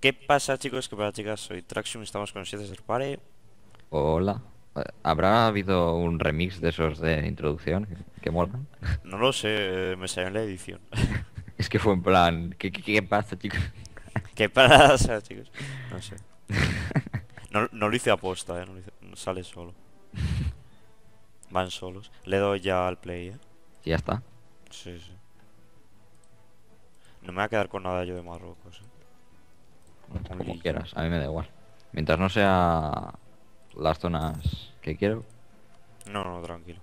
¿Qué pasa, chicos? ¿Qué pasa, chicas? Soy Traxium, estamos con 7 del Pare. Hola. Eh, ¿Habrá habido un remix de esos de introducción que, molan? No lo sé, eh, me salió en la edición. Es que fue en plan, ¿qué, qué, qué pasa, chicos? ¿Qué pasa, chicos? No sé. No, no lo hice aposta, eh. No lo hice- no sale solo. Van solos. Le doy ya al play, eh. Ya está. Sí, sí. No me voy a quedar con nada yo de Marruecos, eh. Como quieras, a mí me da igual. Mientras no sea las zonas que quiero. No, no, tranquilo.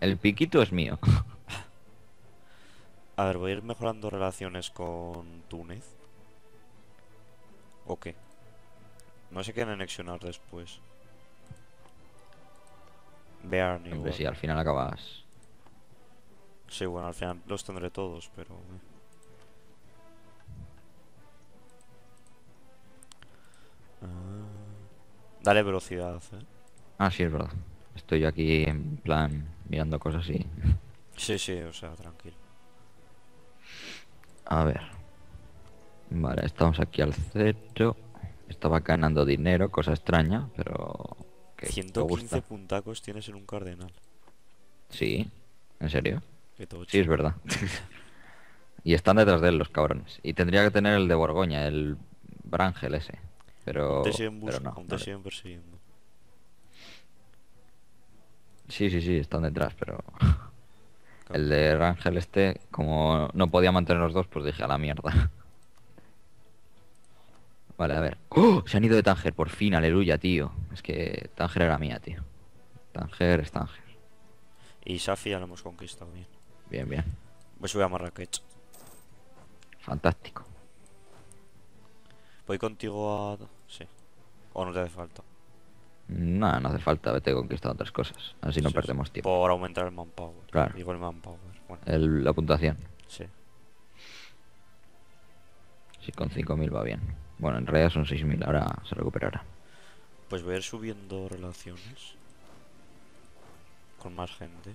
El piquito es mío. A ver, voy a ir mejorando relaciones con Túnez. ¿O qué? No se quieren anexionar después. Igual. Pues sí, al final acabas. Sí, bueno, al final los tendré todos, pero... Dale velocidad, eh. Ah, sí, es verdad. Estoy aquí en plan mirando cosas y. Sí, sí, o sea, tranquilo. A ver. Vale, estamos aquí al cero. Estaba ganando dinero, cosa extraña, pero. que me 115 gusta. puntacos tienes en un cardenal. Sí, ¿en serio? Sí, es verdad. y están detrás de él los cabrones. Y tendría que tener el de Borgoña, el Brangel ese. Pero, Te siguen, pero no. te siguen persiguiendo. Sí, sí, sí, están detrás, pero Claro. el de Rangel este, como no podía mantener los dos, pues dije a la mierda. Vale, a ver. ¡Oh! Se han ido de Tánger, por fin, aleluya, tío. Es que Tánger era mía, tío. Tánger es Tánger. Y Safi ya lo hemos conquistado bien. Bien, bien. Pues voy a Marrakech. Fantástico. Voy contigo a... Sí. O no te hace falta. Nada, no hace falta, vete conquistando otras cosas. Así no Sí, sí. perdemos tiempo. Por aumentar el manpower. Claro. Digo el manpower. Bueno, El- la puntuación. sí. Sí, con 5.000 va bien. Bueno, en realidad son 6.000, ahora se recuperará. Pues voy a ir subiendo relaciones. Con más gente.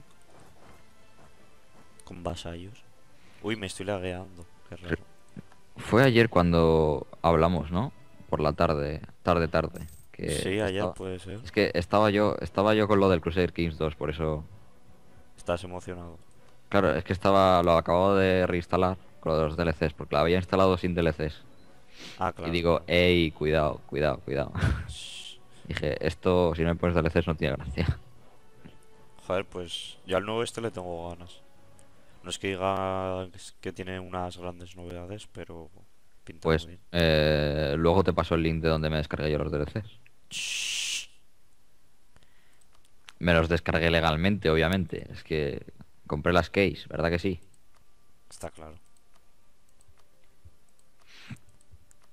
Con vasallos. Uy, me estoy lagueando. Qué raro. Fue ayer cuando hablamos, ¿no? Por la tarde, tarde, tarde. Que sí, ayer estaba- puede ser. Es que estaba yo, estaba yo con lo del Crusader Kings 2, por eso. Estás emocionado. Claro, es que estaba, lo acabo de reinstalar con lo de los DLCs, porque lo había instalado sin DLCs. Ah, claro. Y digo, ey, cuidado, cuidado, cuidado. Dije, esto si no me pones DLCs no tiene gracia. Joder, pues yo al nuevo este le tengo ganas. No es que diga que tiene unas grandes novedades, pero pinta Pues muy bien. eh, luego te paso el link de donde me descargué yo los DLCs. Shh. Me los descargué legalmente, obviamente. Es que compré las keys, ¿verdad que sí? Está claro.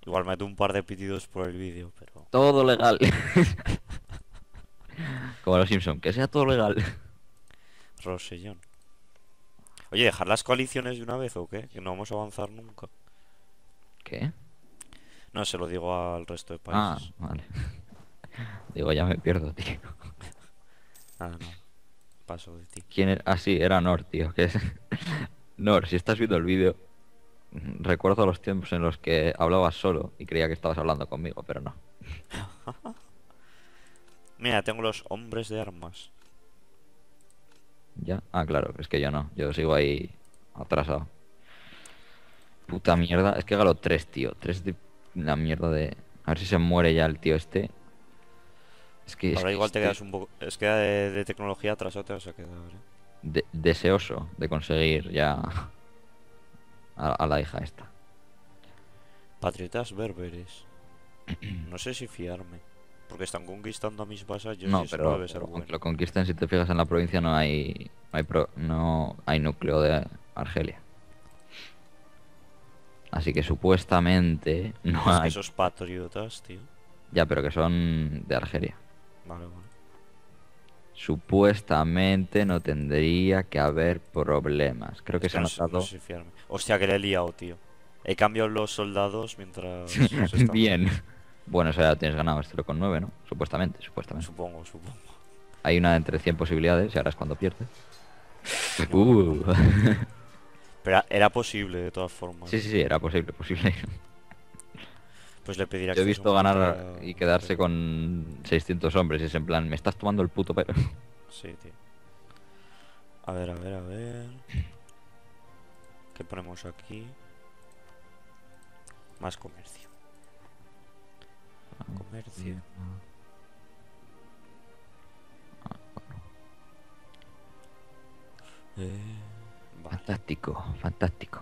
Igual meto un par de pitidos por el vídeo, pero... Todo legal. Como los Simpson, que sea todo legal. Rosellón. Oye, ¿dejar las coaliciones de una vez o qué? Que no vamos a avanzar nunca. ¿Qué? No, se lo digo al resto de Ah, países. vale. Digo, ya me pierdo, tío. Nada, nada. Paso de ti. ¿Quién era? Ah, sí, era Nor, tío. Que es... Nor, si estás viendo el vídeo, recuerdo los tiempos en los que hablabas solo y creía que estabas hablando conmigo, pero no. Mira, tengo los hombres de armas. ¿Ya? Ah, claro, es que yo no. Yo sigo ahí atrasado. Puta mierda. Es que galo 3, tío. 3 de la mierda de... A ver si se muere ya el tío este. Es que... es Ahora que igual te estoy quedas un poco... Es que de, de tecnología atrasado te vas a quedar, ¿eh? de- deseoso de conseguir ya a, a la hija esta. Patriotas berberes. No sé si fiarme. Porque están conquistando a mis vasallos No, y eso pero debe ser aunque bueno. lo conquisten, si te fijas en la provincia no hay no hay, pro- no hay núcleo de Argelia. Así que supuestamente no Es que hay. esos patriotas, tío. Ya, pero que son de Argelia. Vale, vale. Supuestamente no tendría que haber problemas. Creo que Es se ha no sé- notado no sé. Hostia, que le he liado, tío. He cambiado los soldados mientras... bien. Bueno, eso ya tienes ganado, es 0,9, ¿no? Supuestamente, supuestamente. Supongo, supongo. Hay una de entre 100 posibilidades y ahora es cuando pierdes. Uh. Pero era- posible, de todas formas. Sí, sí, sí, era posible, posible. Pues le pedirá Yo he visto ganar y quedarse con 600 hombres y es en plan, me estás tomando el puto pero. Sí, tío. A ver, a ver, a ver. ¿Qué ponemos aquí? Más comercio. Comercio. Eh, vale. Fantástico, fantástico.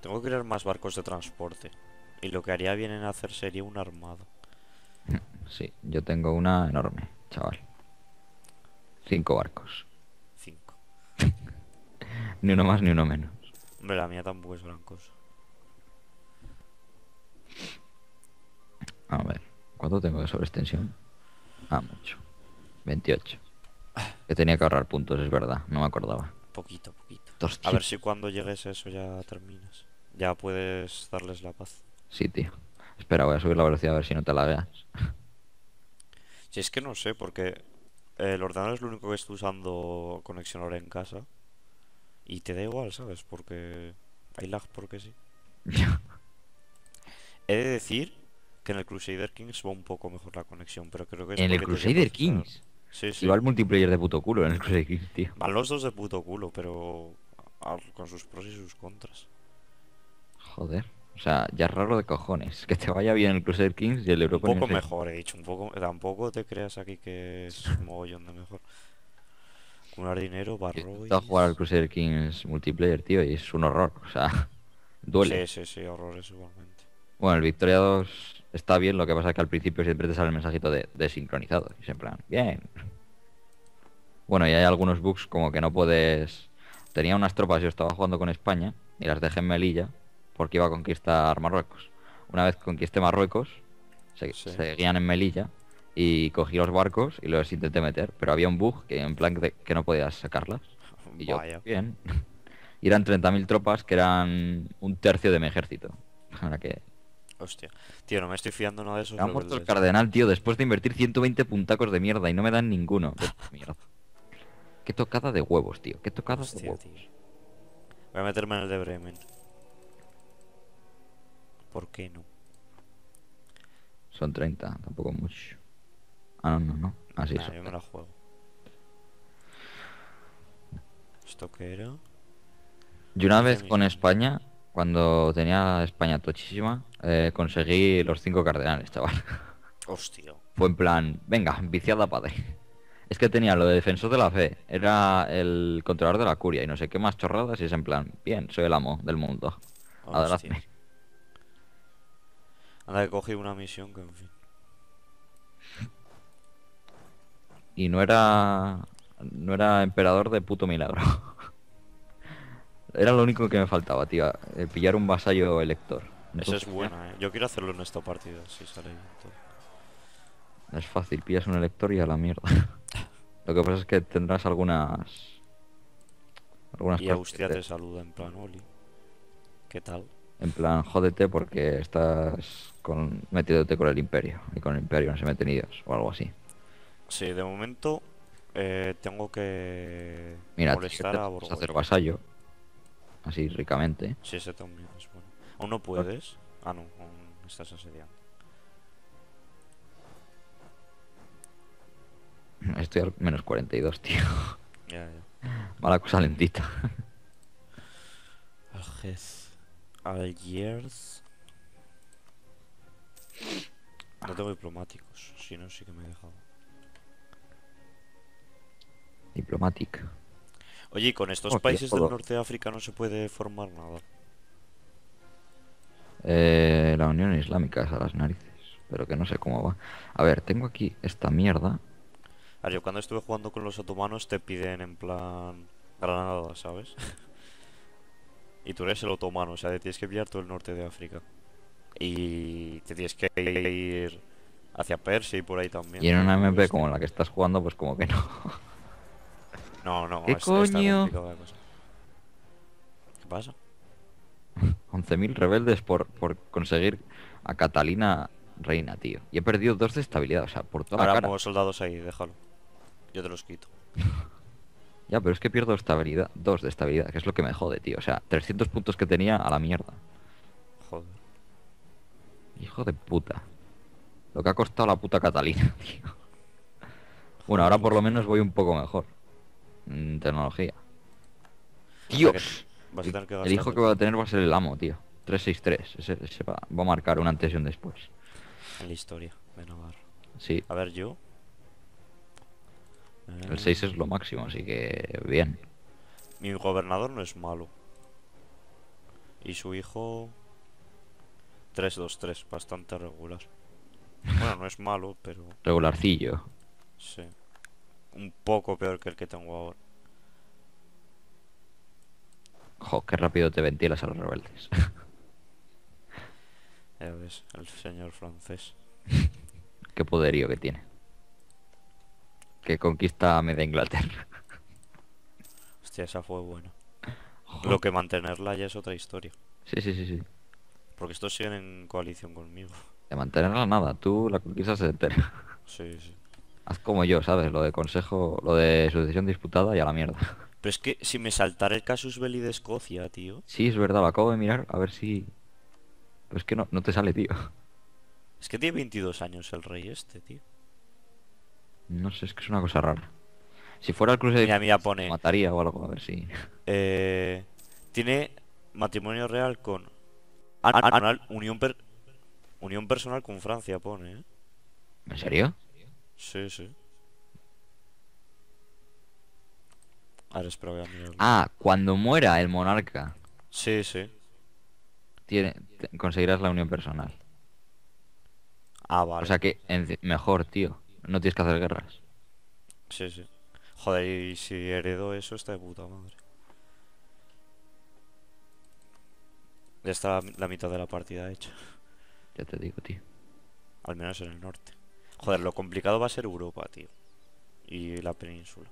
Tengo que crear más barcos de transporte. Y lo que haría bien en hacer sería un armado. Sí, yo tengo una enorme, chaval. Cinco barcos. Cinco. Ni uno más ni uno menos. Hombre, la mía tampoco es gran cosa. A ver, ¿cuánto tengo de sobreextensión? Ah, mucho. 28. Que tenía que ahorrar puntos, es verdad, no me acordaba. Poquito, poquito. A 200. ver si cuando llegues a eso ya terminas. Ya puedes darles la paz. Sí, tío. Espera, voy a subir la velocidad a ver si no te la veas. Si es que no sé, porque el ordenador es lo único que estoy usando conexión ahora en casa. Y te da igual, ¿sabes? Porque hay lag porque sí. He de decir que en el Crusader Kings va un poco mejor la conexión, pero creo que es en el Crusader. Kings. Sí, sí. Si va el multiplayer de puto culo en el Crusader Kings, tío. Van los dos de puto culo, pero a- con sus pros y sus contras. Joder. O sea, ya es raro de cojones. Que te vaya bien el Crusader Kings y el Un Europa poco Universalis. mejor, he dicho, un poco. Tampoco te creas aquí que es un mogollón de mejor. Acumular dinero, barro intentado jugar al Crusader Kings multiplayer, tío, y es un horror. O sea, duele. Sí, sí, sí, horrores igualmente. Bueno, el Victoria 2 está bien, lo que pasa es que al principio siempre te sale el mensajito de desincronizado. Y es en plan, bien. Bueno, y hay algunos bugs como que no puedes... Tenía unas tropas, yo estaba jugando con España y las dejé en Melilla porque iba a conquistar Marruecos. Una vez conquisté Marruecos, se, Sí. seguían en Melilla y cogí los barcos y los intenté meter, pero había un bug que en plan de- que no podías sacarlas. Y yo, Vaya. bien. Y eran 30.000 tropas que eran un tercio de mi ejército. Que Hostia. Tío, no me estoy fiando nada de esos me ha muerto el cardenal, tío, después de invertir 120 puntacos de mierda y no me dan ninguno. Mierda. Qué tocada de huevos, tío. Qué tocada de Hostia, huevos. tío. Voy a meterme en el de Bremen. ¿Por qué no? Son 30, tampoco mucho. Ah, no, no, no. Así Nah, son yo me la juego. ¿Esto qué era? Yo una 15 vez con. España, cuando tenía España tochísima, eh, conseguí los cinco cardenales, chaval. Hostia. Fue en plan, venga, viciada padre. Es que tenía lo de defensor de la fe, era el controlador de la curia y no sé qué más chorradas y es en plan, bien, soy el amo del mundo. Adelante. Anda que cogí una misión que en fin. Y no era. No era emperador de puto milagro. Era lo único que me faltaba, tío. eh, pillar un vasallo elector. Esa es Entonces, buena, eh. Yo quiero hacerlo en esta partida, si sale todo. Es fácil, pillas un elector y a la mierda. Lo que pasa es que tendrás algunas. Algunas Y Austria te saluda en plan, Oli. ¿Qué tal? En plan, jódete porque estás con... metiéndote con el imperio. Y con el imperio no se meten ellos o algo así. Sí, de momento eh, tengo que Mira, molestar a tienes que hacer vasallo. Así ricamente. Sí, ese también es bueno. ¿Aún no puedes? Ah, no, aún estás asediando. Estoy al menos 42, tío. Ya, ya. Mala cosa lentita. Algez. Algiers. No tengo diplomáticos, si no, sí que me he dejado. Diplomatic. Oye, y con estos Oh, países del norte de África no se puede formar nada. Eh, la Unión Islámica es a las narices. Pero que no sé cómo va. A ver, tengo aquí esta mierda. A ver, yo cuando estuve jugando con los otomanos te piden en plan Granada, ¿sabes? y tú eres el otomano, o sea, te tienes que pillar todo el norte de África. Y te tienes que ir hacia Persia y por ahí también. Y en una MP como la que estás jugando, pues como que no. No, no, ¿Qué es- coño? la cosa. ¿Qué pasa? 11.000 rebeldes por, por conseguir a Catalina reina, tío. Y he perdido dos de estabilidad, o sea, por toda la Ahora cara. hemos soldados ahí, déjalo. Yo te los quito. Ya, pero es que pierdo estabilidad, dos de estabilidad, que es lo que me jode, tío. O sea, 300 puntos que tenía a la mierda. Joder. Hijo de puta. Lo que ha costado la puta Catalina, tío. Bueno, ahora por lo menos voy un poco mejor. En tecnología. Dios. Vas a tener que El hijo que voy a tener va a ser el amo, tío. 363. Ese, ese va, va a marcar un antes y un después. en la historia. Sí, A ver, yo. el 6 es lo máximo, así que bien. Mi gobernador no es malo. Y su hijo. 3-2-3, bastante regular. Bueno, no es malo, pero. Regularcillo. Sí. Un poco peor que el que tengo ahora. Jo, qué rápido te ventilas a los rebeldes. Ya ves, el señor francés. qué poderío que tiene. Que conquista media Inglaterra. Hostia, esa fue buena. Jo. Lo que mantenerla ya es otra historia. Sí, sí, sí, sí. Porque estos siguen en coalición conmigo. De mantenerla nada, tú la conquistas entera. Sí, sí. Haz como yo, ¿sabes? Lo de consejo, lo de sucesión disputada y a la mierda. Pero es que si me saltara el casus belli de Escocia, tío. Sí, es verdad, lo acabo de mirar a ver si... Pero es que no, no te sale, tío. Es que tiene 22 años el rey este, tío. No sé, es que es una cosa rara. Si fuera el cruce de... Mira, mira, lo pone. mataría o algo, a ver si... Eh, tiene matrimonio real con. Unión, per- unión personal con Francia, pone, ¿eh? ¿En serio? Sí, sí. A ver, espera, voy a mirarlo. Ah, cuando muera el monarca, Sí, sí. tiene, conseguirás la unión personal. Ah, vale. O sea que en- mejor, tío. No tienes que hacer guerras. Sí, sí. Joder, y si heredo eso, está de puta madre. Ya está la, la mitad de la partida hecha. Ya te digo, tío. Al menos en el norte. Joder, lo complicado va a ser Europa, tío. Y la península.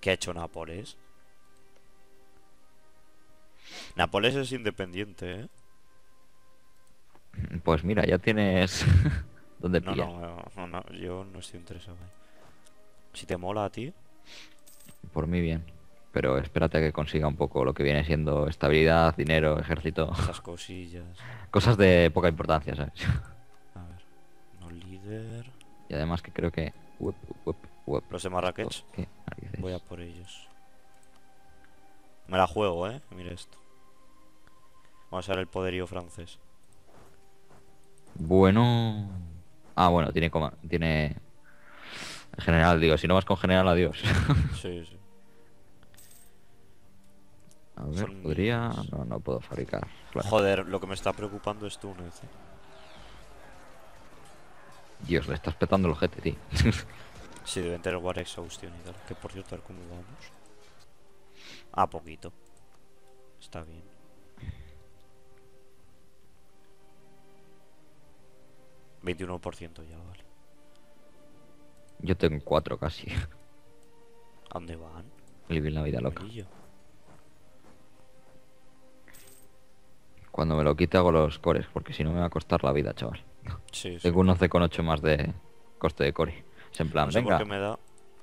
¿Qué ha hecho Nápoles? Nápoles es independiente, ¿eh? Pues mira, ya tienes... ¿Dónde No, no, no, no, yo no estoy interesado ahí. Si te mola a ti, Por mí bien. Pero espérate a que consiga un poco lo que viene siendo estabilidad, dinero, ejército. esas cosillas. Cosas de poca importancia, ¿sabes? A ver. No líder. Y además que creo que... Uep, uep, uep. Los de Marrakech. Voy a por ellos. Me la juego, eh. Mira esto. Vamos a ver el poderío francés. Bueno... Ah, bueno, tiene... coma- Tiene... En general, digo, si no vas con general, adiós. Sí, sí. A ver, Son podría... No, no puedo fabricar. Claro. Joder, lo que me está preocupando es Túnez. eh. Dios, le estás petando el ojete, tío. Sí, deben tener War Exhaustion y tal. Que por cierto, a ver cómo vamos. Ah, poquito. Está bien. ...21% ya, vale. Yo tengo cuatro casi. ¿A dónde van? Vivir la vida loca. Amarillo. Cuando me lo quite hago los cores, porque si no me va a costar la vida, chaval. Sí, sí. Tengo un 11,8 más de coste de core. Es en plan, No sé por venga. qué me da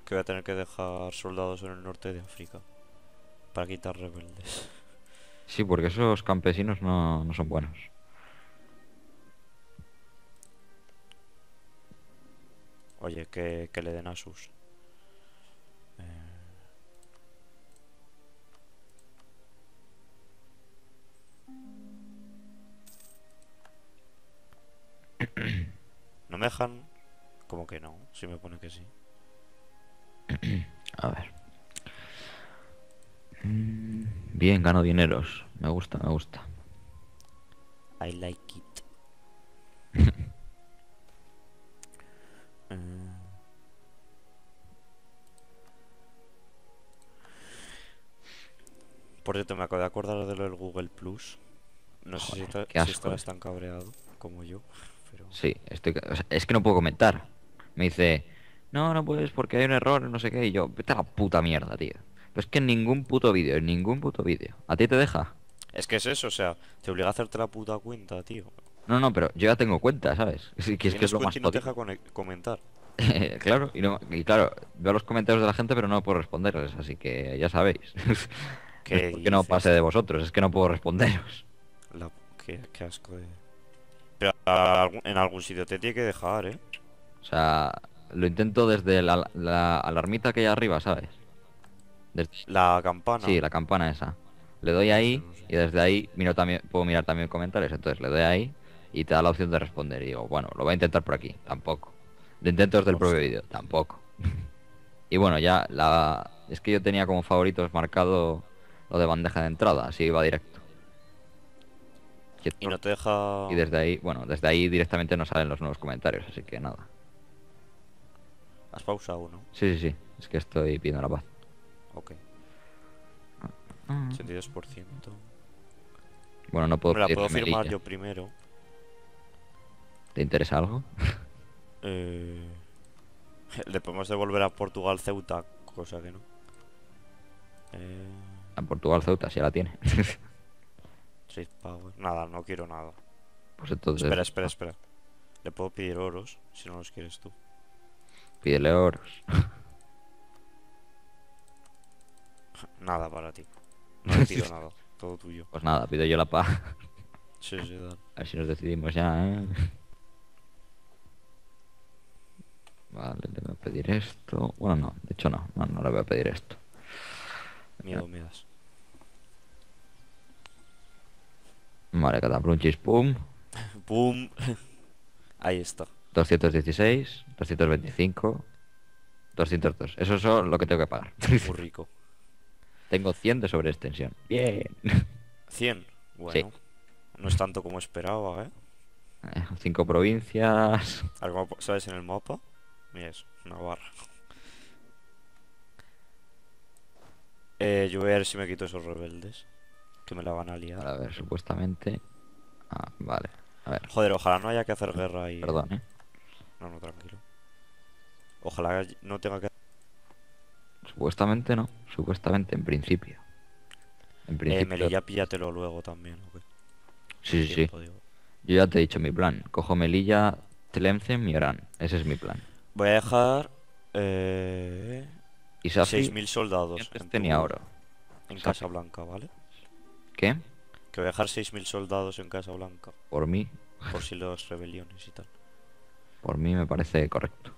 que voy a tener que dejar soldados en el norte de África. Para quitar rebeldes. Sí, porque esos campesinos no, no son buenos. Oye, que, que le den a sus. No me dejan. Como que no, si me pone que sí. A ver. Mm, Bien, gano dineros. Me gusta, me gusta. I like it. Eh, Por cierto, me acabo de acordar de lo del Google Plus. No sé si, si estarás tan cabreado como yo. Pero Sí, estoy... o sea, es que no puedo comentar. Me dice, no, no puedes porque hay un error, no sé qué. Y yo, vete a la puta mierda, tío. Pero es que en ningún puto vídeo, en ningún puto vídeo. ¿A ti te deja? es que es eso, o sea, te obliga a hacerte la puta cuenta, tío. No, no, pero yo ya tengo cuenta, ¿sabes? Sí, que es que es lo más y no te deja comentar. claro, y, no, y claro, veo los comentarios de la gente, pero no puedo responderles, así que ya sabéis. ¿Qué Es porque no pase de vosotros, es que no puedo responderos. La- Qué, qué asco de... Pero en algún sitio te tiene que dejar, ¿eh? O sea, lo intento desde la, la alarmita que hay arriba, ¿sabes? Desde- La campana. Sí, la campana esa. Le doy ahí y desde ahí miro también, puedo mirar también comentarios. Entonces le doy ahí y te da la opción de responder. Y digo, bueno, lo voy a intentar por aquí. Tampoco. Lo intento desde el propio vídeo. Tampoco. y bueno, ya la... Es que yo tenía como favoritos marcado lo de bandeja de entrada. Así iba directo. Y, Y no te deja... y desde ahí, bueno, desde ahí directamente no salen los nuevos comentarios. Así que nada. Has pausado, ¿no? Sí, sí, sí. Es que estoy pidiendo la paz. Ok. Ah. 82%. Bueno, no puedo Me la puedo firmar yo primero. ¿Te interesa algo? Eh... Le podemos devolver a Portugal Ceuta, cosa que no. Eh... A Portugal Ceuta, si ya la tiene. Trade Power. Nada, no quiero nada. pues entonces. Espera, espera, espera. Le puedo pedir oros si no los quieres tú. Pídele oros. Nada para ti. No le pido nada. Todo tuyo. Pues nada, pido yo la paz. Sí, sí, dale. A ver si nos decidimos ya, ¿eh? Vale, le voy a pedir esto. Bueno, no, de hecho no, no, no le voy a pedir esto. Miedo me das. Vale, cataplunchis, pum. ¡Pum! Ahí está. 216, 225, 202. Eso es lo que tengo que pagar. Muy rico. tengo 100 de sobreextensión. Bien. 100. Bueno. No es tanto como esperaba, ¿eh? Eh, Cinco provincias. Algo, ¿Sabes en el mapa? Mira eso, una barra. Eh, yo voy a ver si me quito esos rebeldes. Que me la van a liar. A ver, supuestamente. Ah, vale. A ver, Joder, ojalá no haya que hacer guerra ahí. perdón, ¿eh? No, no, tranquilo. Ojalá no tenga que... Supuestamente no. Supuestamente, en principio. En Eh, principio. Melilla, píllatelo luego también, ¿ok? Sí, sí, sí. Digo. Yo ya te he dicho mi plan. Cojo Melilla, Tlemcen y Orán. Ese es mi plan. Voy a dejar... Eh... Y Safi 6.000 soldados en, tenía tu- oro. en. Casa Blanca, ¿vale? ¿Qué? Que voy a dejar 6.000 soldados en Casa Blanca. Por mí, Por si los rebeliones y tal. por mí me parece correcto.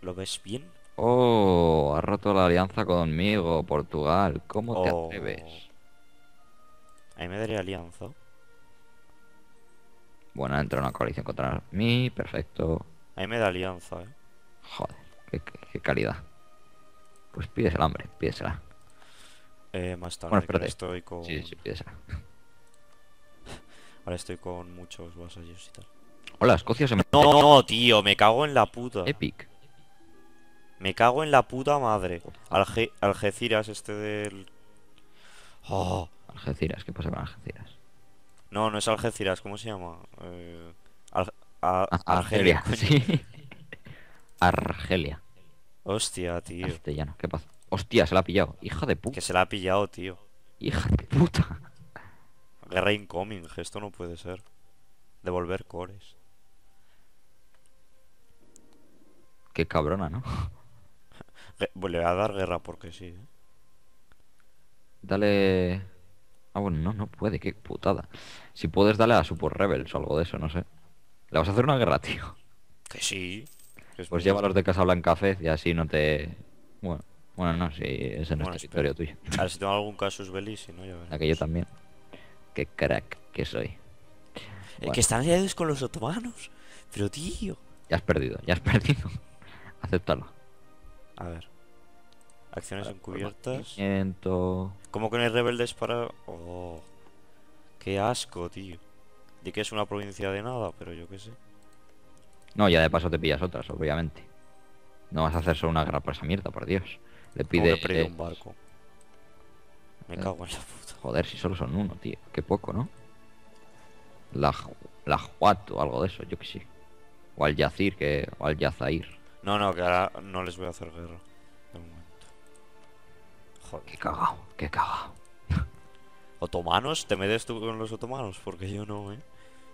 ¿Lo ves bien? Oh, has roto la alianza conmigo, Portugal. ¿Cómo te Oh. atreves? Ahí me daría alianza. Bueno, entra una coalición contra mí, perfecto. Ahí me da alianza, ¿eh? Joder, qué, qué- qué calidad. Pues pídesela, hombre, pídesela. Eh, más tarde, Bueno, ahora estoy con... Sí, sí. Ahora estoy con muchos vasallos y tal. Hola, Escocia se me... No, no, no, tío, me cago en la puta. Epic. Me cago en la puta madre. Alge Algeciras, este del... Oh, Algeciras, ¿qué pasa con Algeciras? no, no es Algeciras, ¿cómo se llama? Eh, Al- Ah, Argelia, Argelia, sí. Argelia. Hostia, tío. Castellano, ¿qué pasa? Hostia, se la ha pillado. Hija de puta. Que se la ha pillado, tío. Hija de puta. Guerra incoming, esto no puede ser. Devolver cores. Qué cabrona, ¿no? Pues le voy a dar guerra porque sí, ¿eh? Dale... Ah, bueno, no, no puede, qué putada. Si puedes, dale a Super Rebels o algo de eso, no sé. Le vas a hacer una guerra, tío. Que sí. que es Pues llévalos de Casablanca Fez y así no te... Bueno, bueno, no, si es en Bueno, este territorio tuyo. A ver si tengo algún casus belli, si no, ya veremos. Aquello también. Qué crack que soy. Eh, Bueno. Que están aliados con los otomanos. Pero, tío. Ya has perdido, ya has perdido. Acéptalo. A ver. Acciones encubiertas. Siento... ¿Cómo que no hay rebeldes para...? Oh. Qué asco, tío. Di que es una provincia de nada, pero yo qué sé. No, ya de paso te pillas otras, obviamente. No vas a hacer solo una guerra por esa mierda, por Dios. Le pide... perdido un barco. Me Eh. cago en la puta. Joder, si solo son uno, tío. Qué poco, ¿no? La, la Juat o algo de eso, yo que sé. O al Yazir, que... O al Yazair. No, no, que ahora no les voy a hacer guerra. De momento. Joder. Qué cagao, qué cagao. ¿Otomanos? ¿Te metes tú con los otomanos? Porque yo no, ¿eh?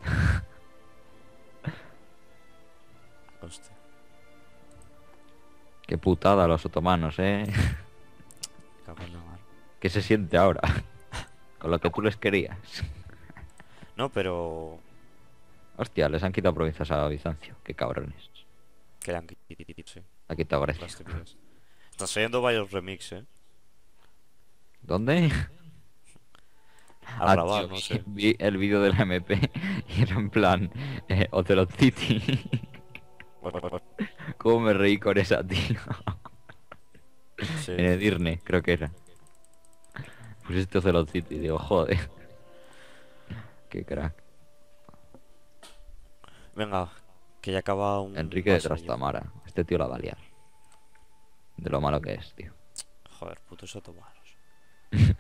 Hostia. Qué putada los otomanos, eh. ¿Qué se siente ahora? Con lo que tú les querías. No, pero... Hostia, les han quitado provincias a Bizancio. Qué cabrones. Que le han quitado, sí, Ha quitado Grecia. Están saliendo varios remixes, ¿eh? ¿Dónde? A Ah, grabar, tío, no sé. Vi el vídeo de la MP y era en plan eh, Ocelot City. ¿Cómo me reí con esa, tío? Sí. En Edirne, creo que era. Pusiste Ocelot City, digo, joder. Qué crack. Venga, que ya acaba un... Enrique de. Trastamara. Este tío la va a liar. De lo malo que es, tío. Joder, putos otomanos.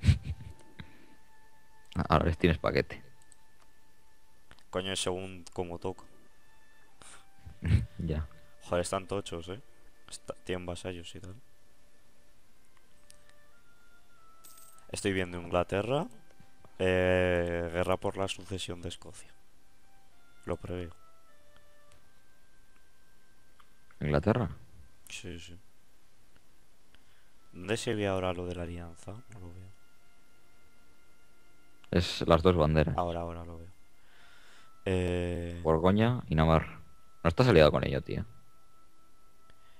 Ahora les tienes paquete. Coño, es según como toca. Ya. Joder, están tochos, ¿eh? Está- tienen vasallos y tal. Estoy viendo Inglaterra. eh, guerra por la sucesión de Escocia. Lo preveo. ¿Inglaterra? Sí, sí. ¿Dónde se ve ahora lo de la alianza? No lo veo. Es las dos banderas. Ahora, ahora lo veo. Eh, Borgoña y Navarra. No estás aliado con ello, tío.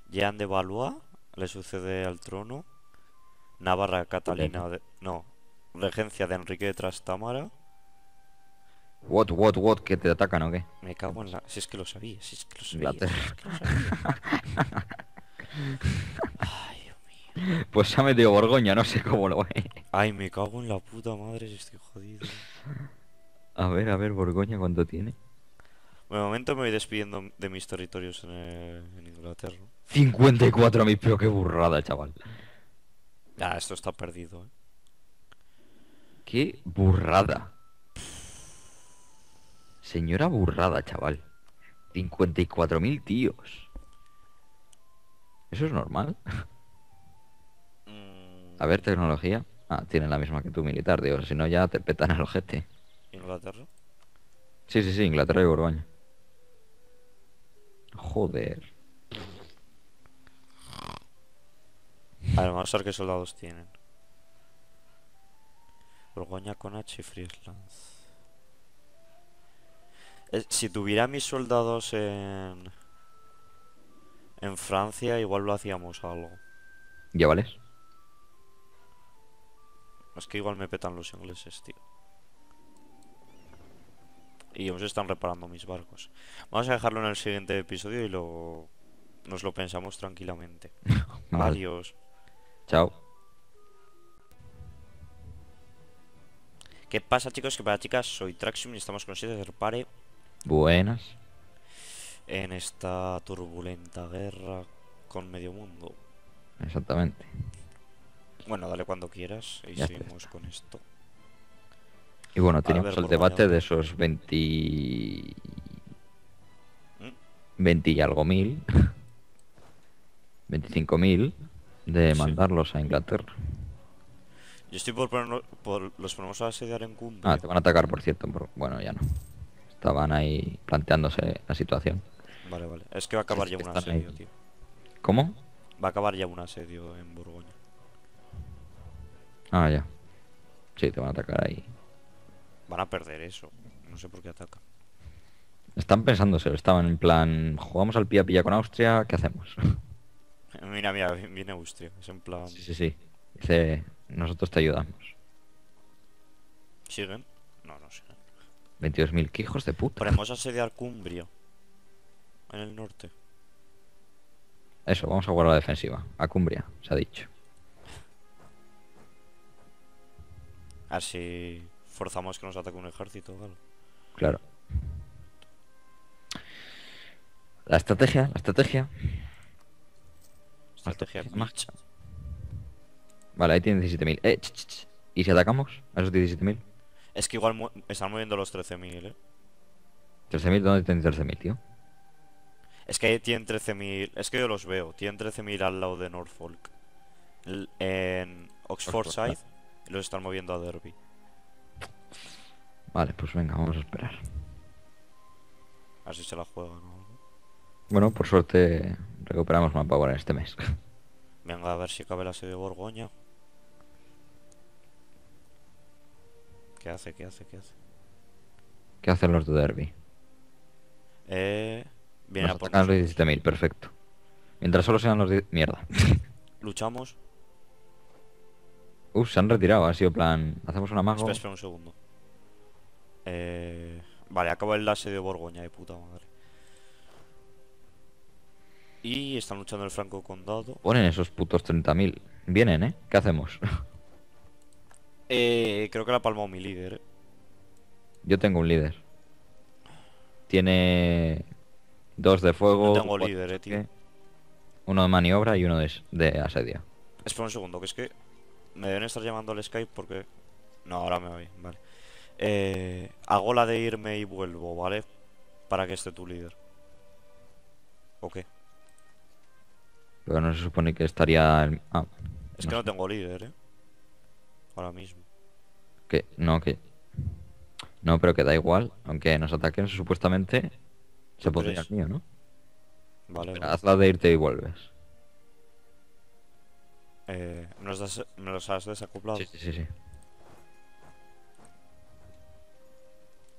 Jean de Valois le sucede al trono. Navarra Catalina de... No. Regencia de Enrique de Trastámara. What, what, what, que te atacan o qué? Me cago en la... Si es que lo sabía, si es que lo sabía. Inglaterra. si es que lo sabía. Ay, Dios mío. Pues se ha metido Borgoña, no sé cómo lo ve. Ay, me cago en la puta madre si estoy jodido. A ver, a ver, Borgoña, ¿cuánto tiene? De momento me voy despidiendo de mis territorios en, eh, en Inglaterra. 54.000, pero qué burrada, chaval. Ah, esto está perdido, ¿eh? Qué burrada. Señora burrada, chaval. 54.000 tíos. ¿Eso es normal? Mm, A ver, tecnología. Ah, tienen la misma que tú, militar, digo. Si no, ya te petan el ojete. Inglaterra. Sí, sí, sí, Inglaterra y Borgoña. Joder. A ver, vamos a ver qué soldados tienen. Borgoña, Connacht y Friesland. Eh, si tuviera mis soldados en... En Francia, igual lo hacíamos algo. ¿Llévales? Es que igual me petan los ingleses, tío. Y ellos están reparando mis barcos. Vamos a dejarlo en el siguiente episodio y lo... Nos lo pensamos tranquilamente. Adiós. Chao. ¿Qué pasa chicos? Que para chicas soy Traxium y estamos con 7 de repare Buenas. en esta turbulenta guerra con medio mundo. Exactamente. Bueno, dale cuando quieras y Ya está, seguimos con esto. Y bueno, teníamos ver, el debate de esos 20... ¿Mm? 20 y algo mil. 25.000 de Sí. mandarlos a Inglaterra. Yo estoy por, ponerlo- por los ponemos a asediar en cumbre. Ah, te van a atacar, por cierto. por- Bueno, ya no. Estaban ahí planteándose la situación. Vale, vale. Es que va a acabar ya un están ahí. asedio, tío. ¿Cómo? Va a acabar ya un asedio en Borgoña. Ah, ya. Sí, te van a atacar ahí. Van a perder eso. No sé por qué atacan. Están pensándose, estaban en plan, jugamos al pie a pilla con Austria, ¿qué hacemos? Mira, mira, vi- viene Austria. Es en plan... Sí, sí, sí. Dice, nosotros te ayudamos. ¿Siguen? No, no siguen. 22.000, qué hijos de puta. Podemos asediar Cumbria. En el norte. Eso, vamos a guardar la defensiva. A Cumbria, se ha dicho. Así forzamos que nos ataque un ejército o algo. Claro. La estrategia, la estrategia. Estrategia bitch. Vale, ahí tienen 17.000. Eh, ch, ch, ch. ¿Y si atacamos a esos 17.000? Es que igual mu- están moviendo los 13.000, ¿eh? 13.000, ¿dónde tienen 13.000, tío? Es que tienen 13.000... Es que yo los veo. Tienen 13.000 al lado de Norfolk. L- en Oxfordshire. Y los están moviendo a Derby. Vale, pues venga, vamos a esperar. A ver si se la juegan o algo. Bueno, por suerte recuperamos manpower en este mes. Venga, a ver si cabe el asedio de Borgoña. ¿Qué hace? ¿Qué hace? ¿Qué hace? ¿Qué hacen los de Derby? Eh. Viene Nos a por los nosotros. 17.000, perfecto. Mientras solo sean los 10... Mierda. Luchamos. Uf, se han retirado, ha sido plan... Hacemos una mago... Espera, espera un segundo. Eh, vale, acaba el asedio de Borgoña, de puta madre. Y están luchando el Franco Condado. Ponen esos putos 30.000. Vienen, ¿eh? ¿Qué hacemos? Eh, creo que la palmado mi líder. eh. Yo tengo un líder. Tiene... Dos de fuego... No tengo líder, de eh, tío. Uno de maniobra y uno de, de asedio. Espera un segundo, que es que me deben estar llamando al Skype porque... No, ahora me bien, vale. Eh, hago la de irme y vuelvo, ¿vale? Para que esté tu líder. ¿O qué? Pero no se supone que estaría... el- Ah, Es No que no tengo líder, ¿eh? Ahora mismo. que... No, que... No, pero que da igual. Aunque nos ataquen, supuestamente... Se ¿Tú pondría el mío, ¿no? Vale, Espera, vale. haz la de irte y vuelves. Eh, ¿me, los das- ¿Me los has desacoplado? Sí, sí, sí, sí.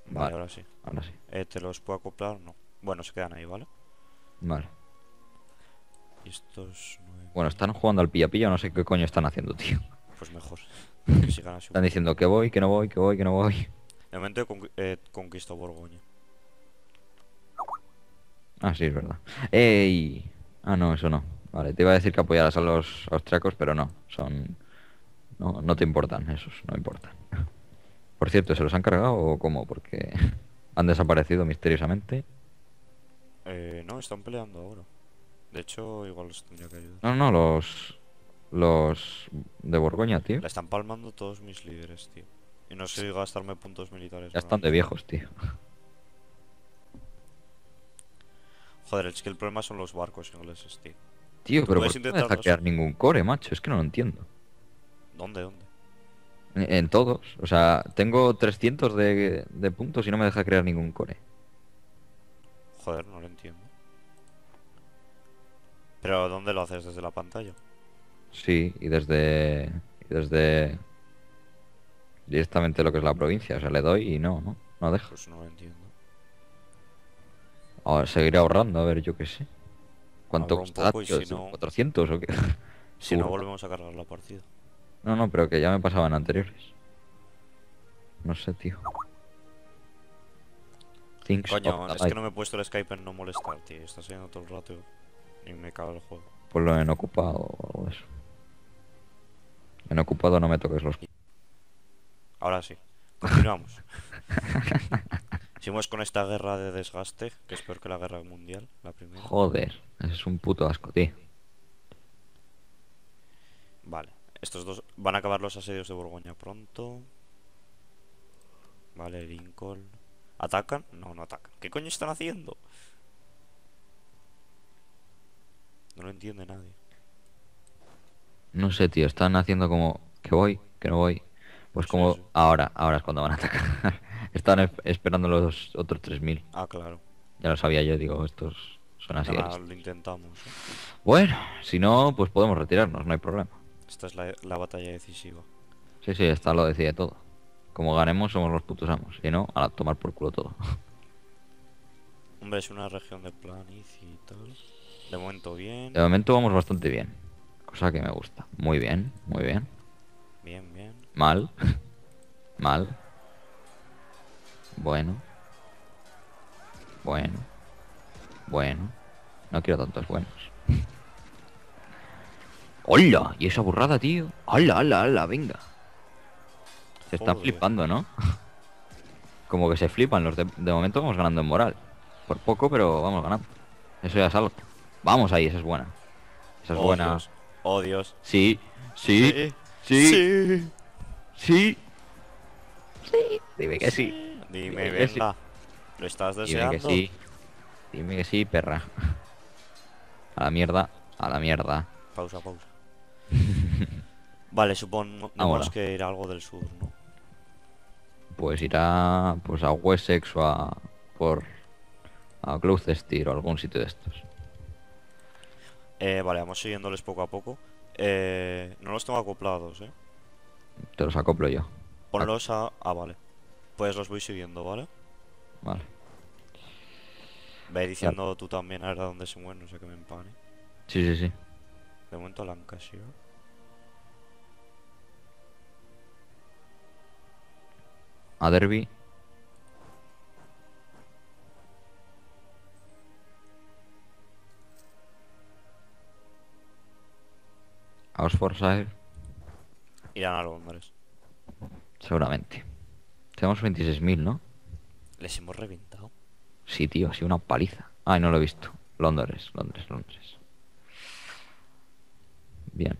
Vale, Vale. ahora sí. Ahora sí. Eh, ¿Te los puedo acoplar? No. Bueno, se quedan ahí, ¿vale? Vale. Estos nueve... Bueno, están jugando al pilla-pilla, no sé qué coño están haciendo, tío. Pues mejor. Que sigan así. Están diciendo que voy, que no voy, que voy, que no voy. De momento eh, conquistado Borgoña. Ah, sí, es verdad. ¡Ey! Ah, no, eso no. Vale, te iba a decir que apoyaras a los austriacos, pero no. Son... No, no te importan esos, no importan. Por cierto, ¿se los han cargado o cómo? Porque han desaparecido misteriosamente. Eh, no, están peleando ahora. De hecho, igual los tendría que ayudar. No, no, los... Los de Borgoña, tío. La están palmando todos mis líderes, tío. Y no sé gastarme puntos militares. Ya están de viejos, tío. Joder, es que el problema son los barcos ingleses, tío. Tío, pero ¿por qué no crear ningún core, macho? Es que no lo entiendo. ¿Dónde, dónde? En, en todos. O sea, tengo 300 de, de puntos y no me deja crear ningún core. Joder, no lo entiendo. Pero ¿dónde lo haces? ¿Desde la pantalla? Sí, y desde. y desde. directamente lo que es la provincia. O sea, le doy y no, no, no deja. Pues no lo entiendo. Ahora seguiré ahorrando, a ver, yo qué sé. ¿Cuánto costará, si no- ¿400 o qué? Si no, volvemos a cargar la partida. No, no, pero que ya me pasaban anteriores. No sé, tío. Things Coño, es que no me he puesto el Skype en no molestar, tío. Está saliendo todo el rato y me cago el juego. Ponlo en ocupado o algo de eso. En ocupado no me toques los... Ahora sí, continuamos. Seguimos con esta guerra de desgaste, que es peor que la guerra mundial, la primera. Joder, es un puto asco, tío. Vale, estos dos van a acabar los asedios de Borgoña pronto. Vale, Lincoln. ¿Atacan? No, no atacan. ¿Qué coño están haciendo? No lo entiende nadie. No sé, tío, están haciendo como que voy, que no voy. Pues Sí, como sí. ahora, ahora es cuando van a atacar. Están es- esperando los otros 3.000. Ah, claro. Ya lo sabía yo, digo, estos son así. Nada, lo intentamos. ¿eh? Bueno, si no, pues podemos retirarnos, no hay problema. Esta es la, la batalla decisiva. Sí, sí, esta lo decide todo. Como ganemos, somos los putos amos. Y no, a tomar por culo todo. Hombre, es una región de planicie y tal. De momento bien. De momento vamos bastante bien. Cosa que me gusta. Muy bien, muy bien. Bien, bien. Mal. Mal. Bueno. Bueno. Bueno. No quiero tantos buenos. ¡Hola! ¿Y esa burrada, tío? ¡Hala, hala, hala! Venga. Se están Joder. flipando, ¿no? Como que se flipan. Los de, de momento vamos ganando en moral. Por poco, pero vamos ganando. Eso ya es algo. Vamos ahí, esa es buena. Esa es Oh, buena. Dios. Oh, Dios. Sí, sí, sí, Sí. sí. Sí. Dime que sí. Dime, Dime que sí. venga. ¿Lo estás Dime deseando? que sí. Dime que sí, perra. A la mierda, a la mierda. Pausa, pausa. vale, suponemos Ahora. que irá algo del sur, ¿no? Pues irá pues a Wessex o a por a Gloucester o algún sitio de estos. Eh, vale, vamos siguiéndoles poco a poco. Eh, no los tengo acoplados, ¿eh? Te los acoplo yo. Ponlos a... Ah, vale. Pues los voy siguiendo, ¿vale? Vale. Ve diciendo tú también a ver a dónde se mueven, no sé que me empane. Sí, sí, sí. De momento Lancashire. A Derby. A Oxfordshire, Irán a Londres. seguramente. Tenemos 26.000, ¿no? Les hemos reventado. Sí, tío, ha sido una paliza. Ay, no lo he visto. Londres, Londres, Londres. Bien.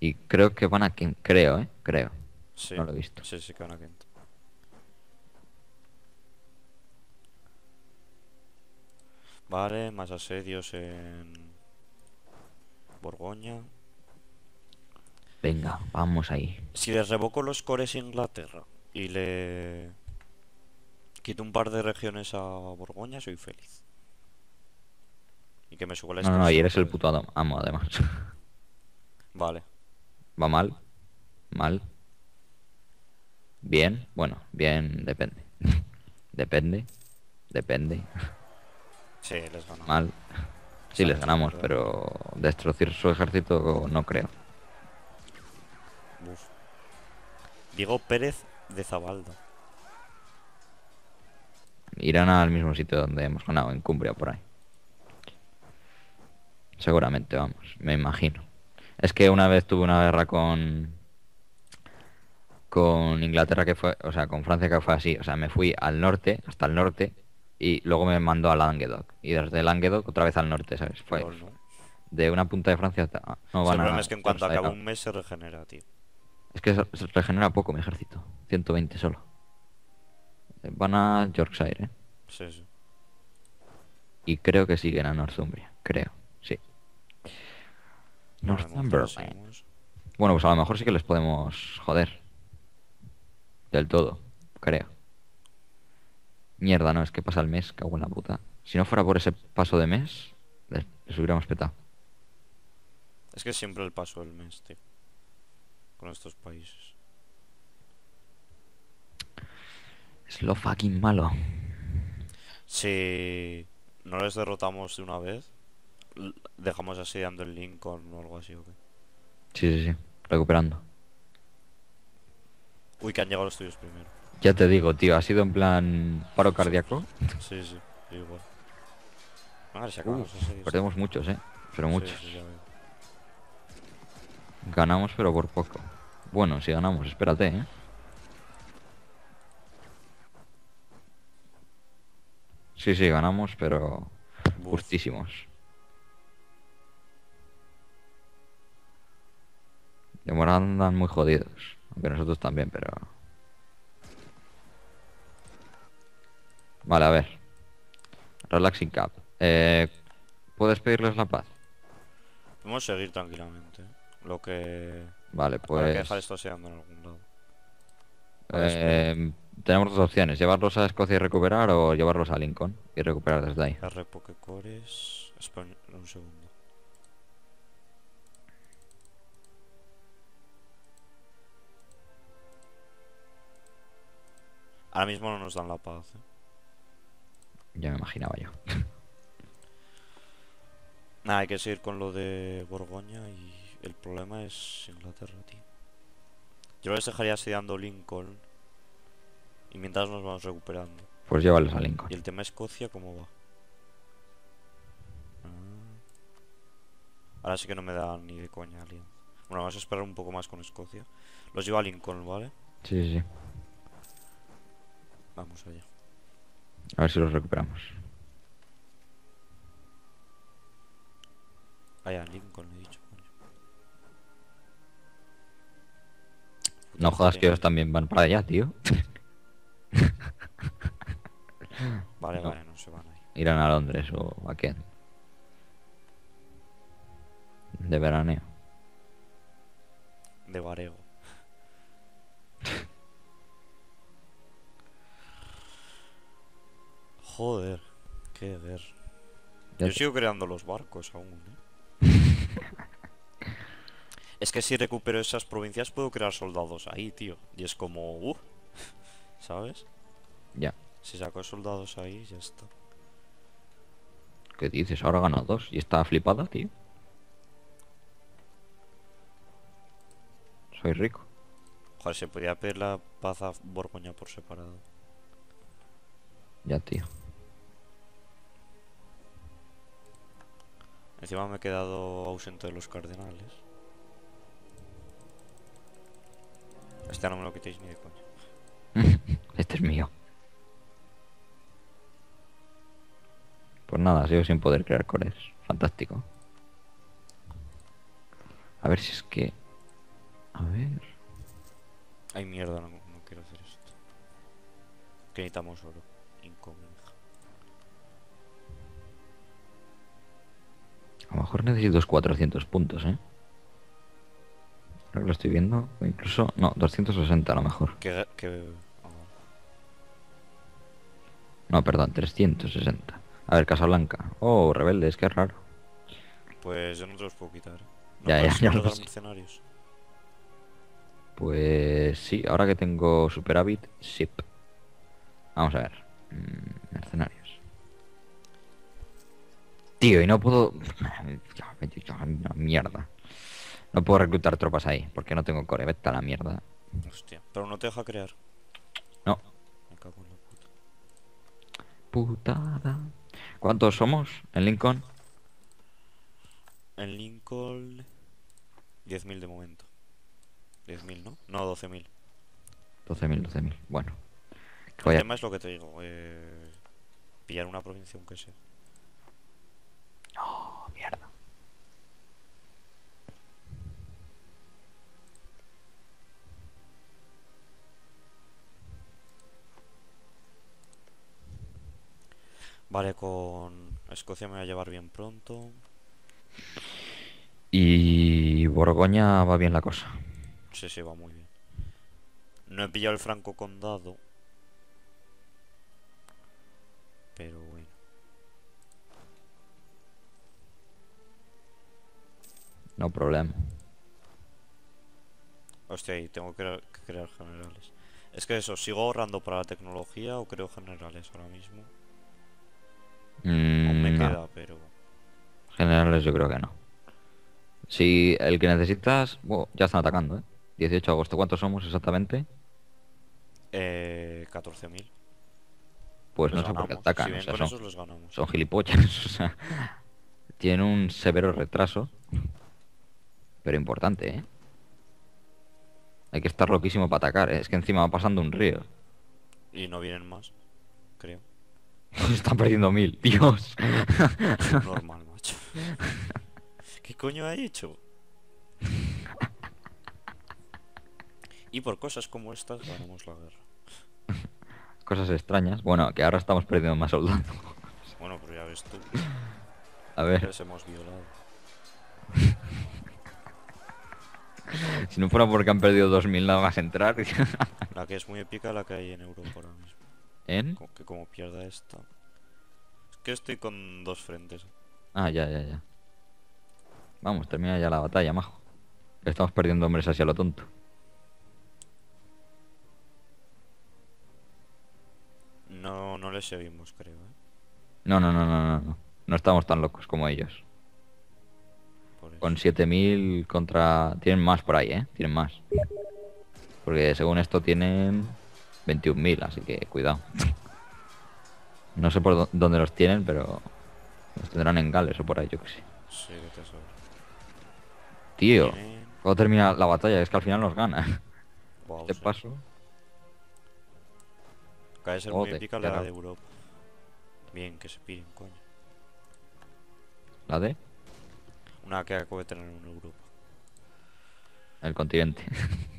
Y creo que van a Kent. Creo, ¿eh? Creo. Sí. No lo he visto. Sí, sí que van a Kent. Vale, más asedios en Borgoña. Venga, vamos ahí. Si les revoco los cores a Inglaterra y le quito un par de regiones a Borgoña, soy feliz. Y que me suba la No, no, y eres el puto amo, además. Vale. ¿Va mal? ¿Mal? ¿Bien? Bueno, bien, depende. depende. Depende. Sí, les. Mal. Sí, les ganamos, pero- destruir su ejército no creo. Uf. Diego Pérez de Zabalda. Irán al mismo sitio donde hemos ganado, en Cumbria, por ahí. Seguramente, vamos, me imagino. Es que una vez tuve una guerra con. con Inglaterra que fue. O sea, con Francia que fue así. O sea, me fui al norte, hasta el norte, y luego me mandó a Languedoc. Y desde Languedoc otra vez al norte, ¿sabes? Fue ¿no? de una punta de Francia hasta. No Sí, el van problema a. es que en cuanto acaba un mes se regenera, tío. Es que se regenera poco mi ejército. 120 solo. Van a Yorkshire, ¿eh? Sí, sí. Y creo que siguen a Northumbria. Creo, sí. Northumberland. Bueno, pues a lo mejor sí que les podemos joder. Del todo, creo. Mierda, no, es que pasa el mes, cago en la puta. Si no fuera por ese paso de mes, les, les hubiéramos petado. Es que siempre el paso del mes, tío. Con estos países. Es lo fucking malo. Si no les derrotamos de una vez, dejamos asediando el Lincoln o algo así, ¿o qué? Sí, sí, sí. Recuperando. Uy, que han llegado los tuyos primero. Ya te digo, tío, ha sido en plan paro cardíaco. Sí, sí, igual. A ver si acaban Uf, los asedios. perdemos muchos, eh. Pero muchos. sí. Ganamos, pero por poco. Bueno, si ganamos, espérate, ¿eh? Sí, sí, ganamos, pero Buf. justísimos. De moral andan muy jodidos. Aunque nosotros también, pero... Vale, a ver. Relaxing Cap. Eh, ¿Puedes pedirles la paz? Podemos seguir tranquilamente. ¿eh? Lo que. Vale, Habrá que pues... dejar esto aseando en algún lado. Eh, tenemos dos opciones, llevarlos a Escocia y recuperar o llevarlos a Lincoln y recuperar desde ahí. R Pokecores. Espera un segundo. Ahora mismo no nos dan la paz. ¿eh? Ya me imaginaba yo. Nada, hay que seguir con lo de Borgoña y el problema es Inglaterra, tío. Yo les dejaría asediando Lincoln y mientras nos vamos recuperando. Pues llévalos a Lincoln. ¿Y el tema Escocia cómo va? Ah. Ahora sí que no me da ni de coña alianza. Bueno, vamos a esperar un poco más con Escocia. Los llevo a Lincoln, ¿vale? Sí, sí, sí. Vamos allá. A ver si los recuperamos. Allá, Lincoln, he dicho, No jodas que ellos también van para allá, tío. Vale, No. vale, no se van ahí. Irán a Londres o a Kent. De veraneo. De Varego. Joder, qué ver. Yo sigo creando los barcos aún, ¿eh? Es que si recupero esas provincias puedo crear soldados ahí, tío. Y es como, uh, ¿sabes? Ya. Si saco soldados ahí, ya está. ¿Qué dices? Ahora gano dos. Y está flipada, tío. Soy rico. Joder, se podría pedir la paz a Borgoña por separado. Ya, tío. Encima me he quedado ausente de los cardenales. Este no me lo quitéis ni de coña. este es mío. Pues nada, sigo sin poder crear cores. Fantástico. A ver si es que... A ver... Ay, mierda, no, no quiero hacer esto. Que necesitamos oro. A lo mejor necesito 400 puntos, ¿eh? Ahora que lo estoy viendo. incluso... No, 260 a lo mejor. Ah, No, perdón, 360. A ver, Casablanca. Oh, rebeldes, qué raro. Pues yo no te los puedo quitar. ¿No Ya, ya, ya lo contratar sé. mercenarios? Pues sí, ahora que tengo superávit, sí. Vamos a ver. Mm, Mercenarios. Tío, y no puedo... Mierda. No puedo reclutar tropas ahí, porque no tengo core. Vete a la mierda. Hostia. Pero no te deja crear. No. Me cago en la puta. Putada. ¿Cuántos somos en Lincoln? En Lincoln... 10.000 de momento. 10.000, ¿no? No, 12.000. 12.000, 12.000. Bueno. El tema es lo que te digo. Eh... Pillar una provincia aunque sea. Oh, mierda. Vale, con Escocia me voy a llevar bien pronto. Y Borgoña va bien la cosa. Sí, sí, va muy bien. No he pillado el franco condado. Pero No problema. Hostia, y tengo que, crea- que crear generales. Es que eso, ¿sigo ahorrando para la tecnología o creo generales ahora mismo? Me Mm, no. queda, pero... Generales yo creo que no. Si el que necesitas... Bueno, ya están atacando, ¿eh? 18 de agosto. ¿Cuántos somos exactamente? Eh, 14.000. Pues no sé por qué atacan. Si o sea, son, los ganamos. son gilipollas. O sea, tienen un severo retraso. Pero importante, ¿eh? Hay que estar loquísimo para atacar. ¿eh? Es que encima va pasando un río. Y no vienen más, creo. Están perdiendo mil. Dios. Normal, macho. ¿Qué coño ha hecho? Y por cosas como estas ganamos la guerra. Cosas extrañas. Bueno, que ahora estamos perdiendo más soldados. Bueno, pero ya ves tú, A ver, les hemos violado. Si no fuera porque han perdido 2.000 nada más entrar. La que es muy épica la que hay en Europa ahora mismo. ¿En? Como que como pierda esta. Es que estoy con dos frentes. Ah, ya, ya, ya. Vamos, termina ya la batalla, majo. Estamos perdiendo hombres así a lo tonto. No, no les seguimos, creo, ¿eh? No, no, no, no, no, no. No estamos tan locos como ellos. Con 7000 contra... Tienen más por ahí, ¿eh? Tienen más. Porque según esto tienen 21.000, así que cuidado. No sé por dó- dónde los tienen, pero... Los tendrán en Gales o por ahí, yo que sé. Sí. Tío, ¿cuándo termina la batalla? Es que al final nos gana. Guau, Este sí. paso... Acaba de ser muy épica la- de Europa. Bien, que se piden, coño. La de... Una que acabo de tener en Europa. El continente.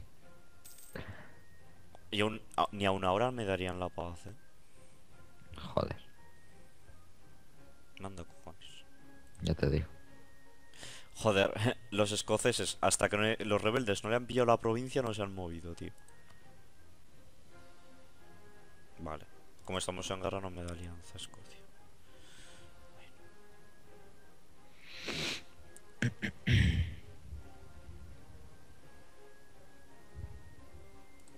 Y aún, a- ni aún ahora me darían la paz, ¿eh? Joder, Manda cojones. ya te digo. Joder, los escoceses, hasta que no he- los rebeldes no le han pillado la provincia, no se han movido, tío. Vale. Como estamos en guerra, no me da alianza Escocia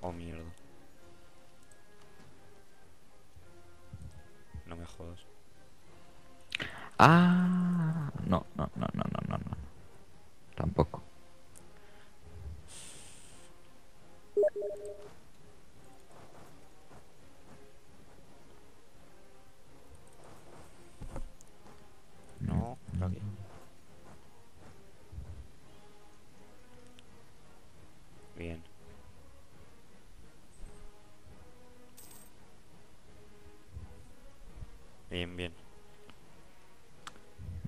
oh mierda. No me jodas. Ah, no, no, no, no, no, no. no Tampoco. Bien, bien.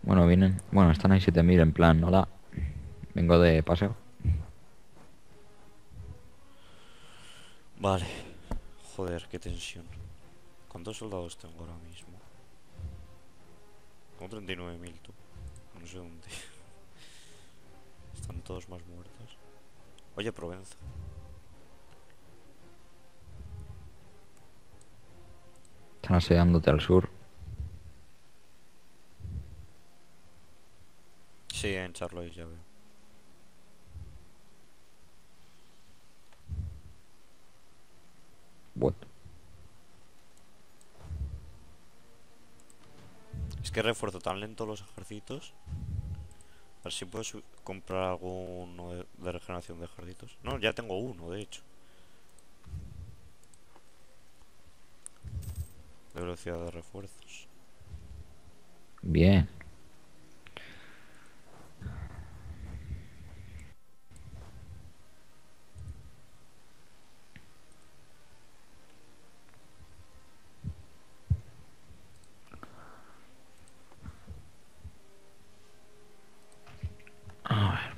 Bueno, vienen. Bueno, están ahí 7000 en plan, hola. Vengo de paseo. Vale. Joder, qué tensión. ¿Cuántos soldados tengo ahora mismo? Como 39.000 tú. No sé dónde. Están todos más muertos. Oye, Provenza. Están aseándote al sur. Sí, en Charlois ya veo. What? Es que refuerzo tan lento los ejércitos. A ver si puedo comprar alguno de, de regeneración de ejércitos. No, ya tengo uno, de hecho. De velocidad de refuerzos. Bien. A ver.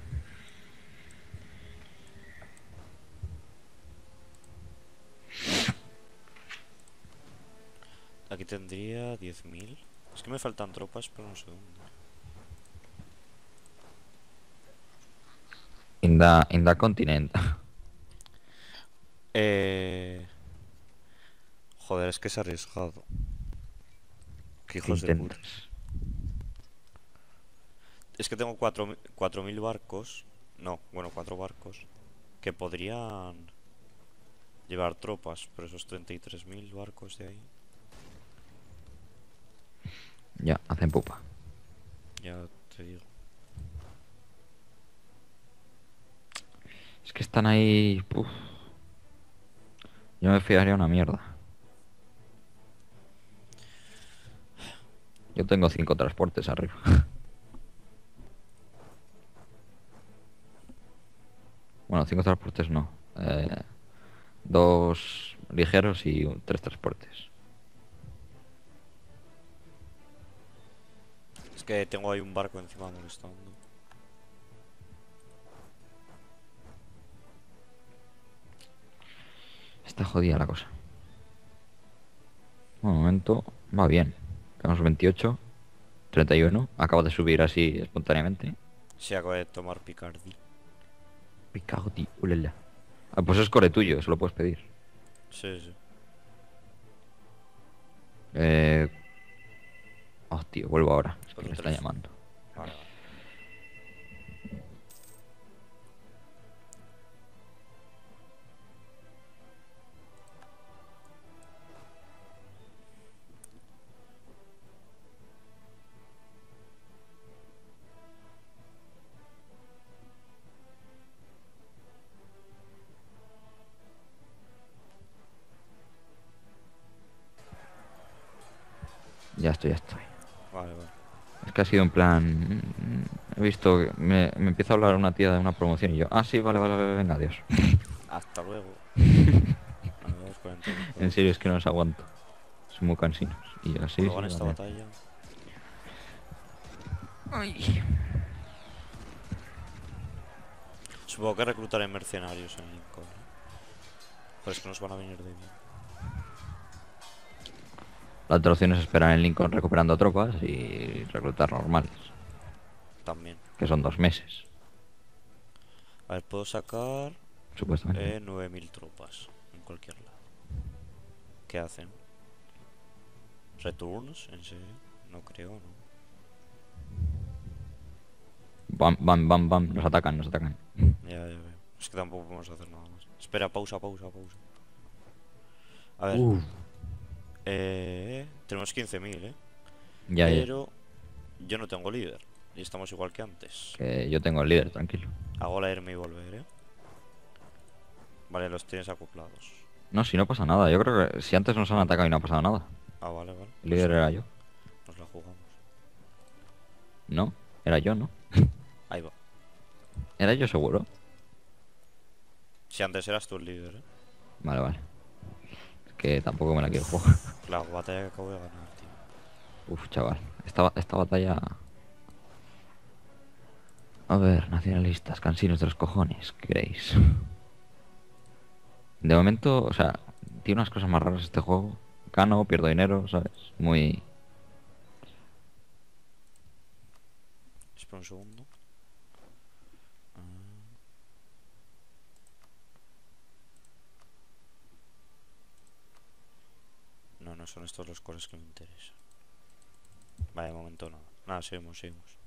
Aquí tendría 10.000. Es que me faltan tropas, pero no sé dónde. In the, in the continent. Eh... Joder, es que es arriesgado. Qué hijos de puta. Es que tengo 4.000 4.000 barcos. No, bueno, 4 barcos. Que podrían llevar tropas. Pero esos 33.000 barcos de ahí. Ya, hacen pupa. Ya te digo. Es que están ahí. uf. Yo me fiaría una mierda. Yo tengo cinco transportes arriba. Bueno, cinco transportes no. Eh, dos ligeros y tres transportes. Que tengo ahí un barco encima molestando. Está jodida la cosa. De momento va bien. Tenemos 28, 31. Acabo de subir así espontáneamente. Se acaba de tomar cago, tío. Ulala. Ah, pues es core tuyo, eso lo puedes pedir. Sí, sí. Eh... Oh, tío, vuelvo ahora. Otro me está llamando. Vale, vale. Ya estoy, ya estoy. Que ha sido en plan... He visto... que Me, me empieza a hablar una tía de una promoción y yo... Ah, sí, vale, vale, vale, venga, adiós. Hasta luego. Adiós, 40 En serio, es que no los aguanto. Son muy cansinos. Y yo así... Esta batalla. Supongo que reclutaré mercenarios en Lincoln. ¿eh? Pero es que nos van a venir de bien. La otra opción es esperar en Lincoln recuperando tropas y reclutar normales. También. Que son dos meses, A ver, puedo sacar supuestamente. eh, 9.000 tropas en cualquier lado. ¿Qué hacen? ¿Returns? ¿En serio? No creo, ¿no? Bam, bam, bam, bam. Nos atacan, nos atacan. Ya, ya veo. Es que tampoco podemos hacer nada más. Espera, pausa, pausa, pausa. A ver, Uf, eh, tenemos 15.000, ¿eh? ya, ya. Pero yo no tengo líder. Y estamos igual que antes. Que yo tengo el líder, tranquilo. Hago la irme y volver, ¿eh? Vale, los tienes acoplados. No, si no pasa nada. Yo creo que si antes nos han atacado y no ha pasado nada. Ah, vale, vale. El líder era yo. Nos la jugamos. No, era yo, ¿no? Ahí va. Era yo seguro. Si antes eras tú el líder, ¿eh? Vale, vale. Que tampoco me la quiero jugar. La batalla que acabo de ganar, tío. Uf, chaval. Esta, esta batalla... A ver, nacionalistas, cansinos de los cojones, ¿qué queréis? De momento, o sea, tiene unas cosas más raras este juego. Gano, pierdo dinero, ¿sabes? Muy... Espera un segundo. Ah. No, no son estos los cores que me interesan. Vale, de momento nada. Nada, seguimos, seguimos.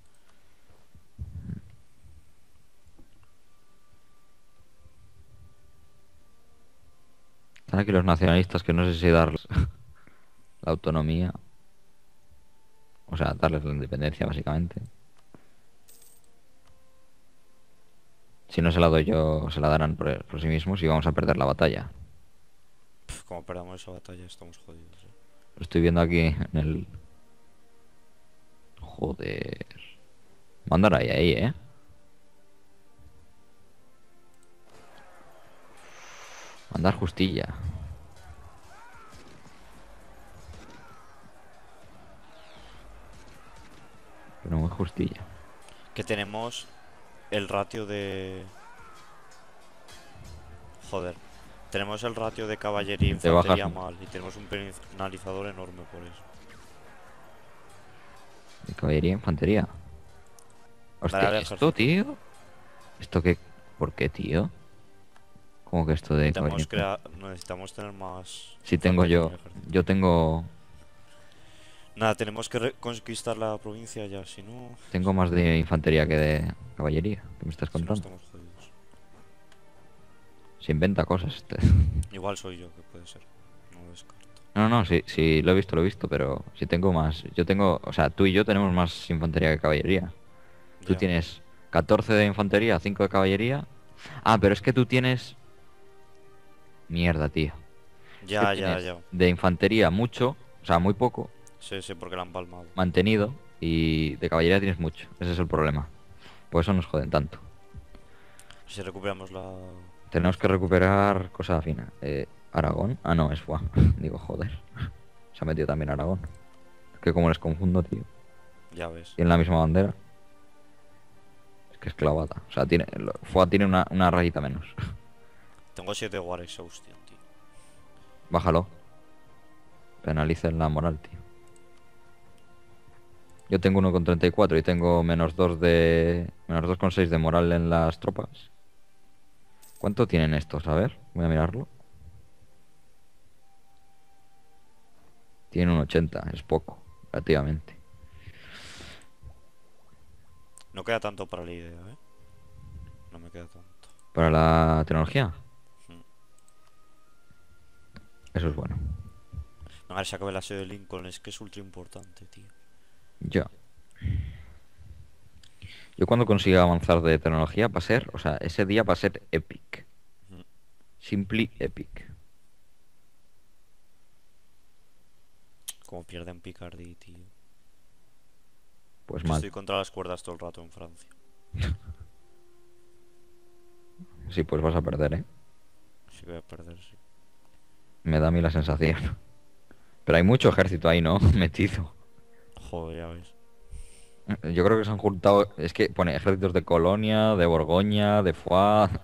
Están aquí los nacionalistas que no sé si darles la autonomía. O sea, darles la independencia, básicamente. Si no se la doy yo, se la darán por, por sí mismos y vamos a perder la batalla. Pff, como perdamos esa batalla, estamos jodidos. Lo estoy viendo aquí en el... Joder. Mandar ahí, ahí, ¿eh? Mandar justilla. Pero muy justilla. Que tenemos el ratio de. Joder. Tenemos el ratio de caballería De infantería mal. Y tenemos un penalizador enorme por eso. De caballería e infantería. Hostia, ¿esto, tío? ¿Esto qué? ¿Por qué, tío? ¿Cómo que esto de Necesitamos, crea- necesitamos tener más. Si tengo infantería yo... Yo tengo... Nada, tenemos que conquistar la provincia ya, si no. Tengo más de infantería que de caballería. ¿Qué me estás si no contando? Se inventa cosas este. Igual soy yo, que puede ser. No lo descarto. No, no, sí, sí, lo he visto, lo he visto, pero si tengo más. Yo tengo, o sea, tú y yo tenemos más infantería que caballería. Tú tienes 14 de infantería, 5 de caballería. Ah, pero es que tú tienes... Mierda, tío. Ya, ya, ya. De infantería mucho, o sea, muy poco, Sí, sí, porque la han palmado. mantenido, y de caballería tienes mucho. Ese es el problema. Por eso nos joden tanto. Si recuperamos la. Tenemos que recuperar cosa fina. Eh, Aragón. Ah, no, es Fua. Digo, joder. Se ha metido también Aragón. Es que como les confundo, tío. Ya ves. Tienen la misma bandera. Es que es clavada. O sea, tiene, Fua tiene una, una rayita menos. Tengo 7 War Exhaustion, tío. Bájalo. Penalicen la moral, tío. Yo tengo 1,34 y tengo menos 2 de... Menos 2,6 de moral en las tropas. ¿Cuánto tienen estos? A ver, voy a mirarlo. Tienen un 80, es poco, relativamente. No queda tanto para la idea, ¿eh? No me queda tanto. Para la tecnología. Mm. Eso es bueno. A ver, se acabe la sede de Lincoln, es que es ultra importante, tío. Ya. Yo cuando consiga avanzar de tecnología va a ser, o sea, ese día va a ser epic. Simply epic. Como pierden Picardy, tío. Pues mal. Estoy contra las cuerdas todo el rato en Francia. Sí, pues vas a perder, ¿eh? Si voy a perder, sí. Me da a mí la sensación. Pero hay mucho ejército ahí, ¿no? Metido. Joder, ya ves. Yo creo que se han juntado... Es que pone ejércitos de Colonia, de Borgoña, de Foix...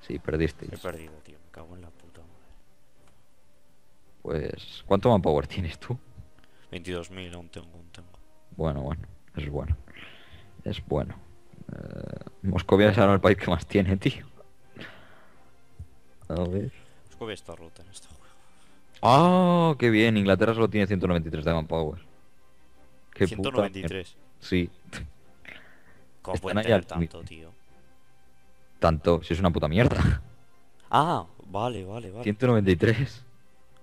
Sí, He perdisteis. perdido, tío. Me cago en la puta madre. Pues... ¿Cuánto manpower tienes tú? 22.000, aún tengo, aún tengo. Bueno, bueno. Es bueno. Es bueno. Eh, Moscovia es ahora el país que más tiene, tío. A ver... Escobia está rota en este juego. ¡Ah! ¡Qué bien! Inglaterra solo tiene 193 de manpower. ¡Qué puta mierda. 193. Sí. ¿Cómo pueden tener tanto, tío? Tanto, si es una puta mierda. Ah, vale, vale, vale. 193.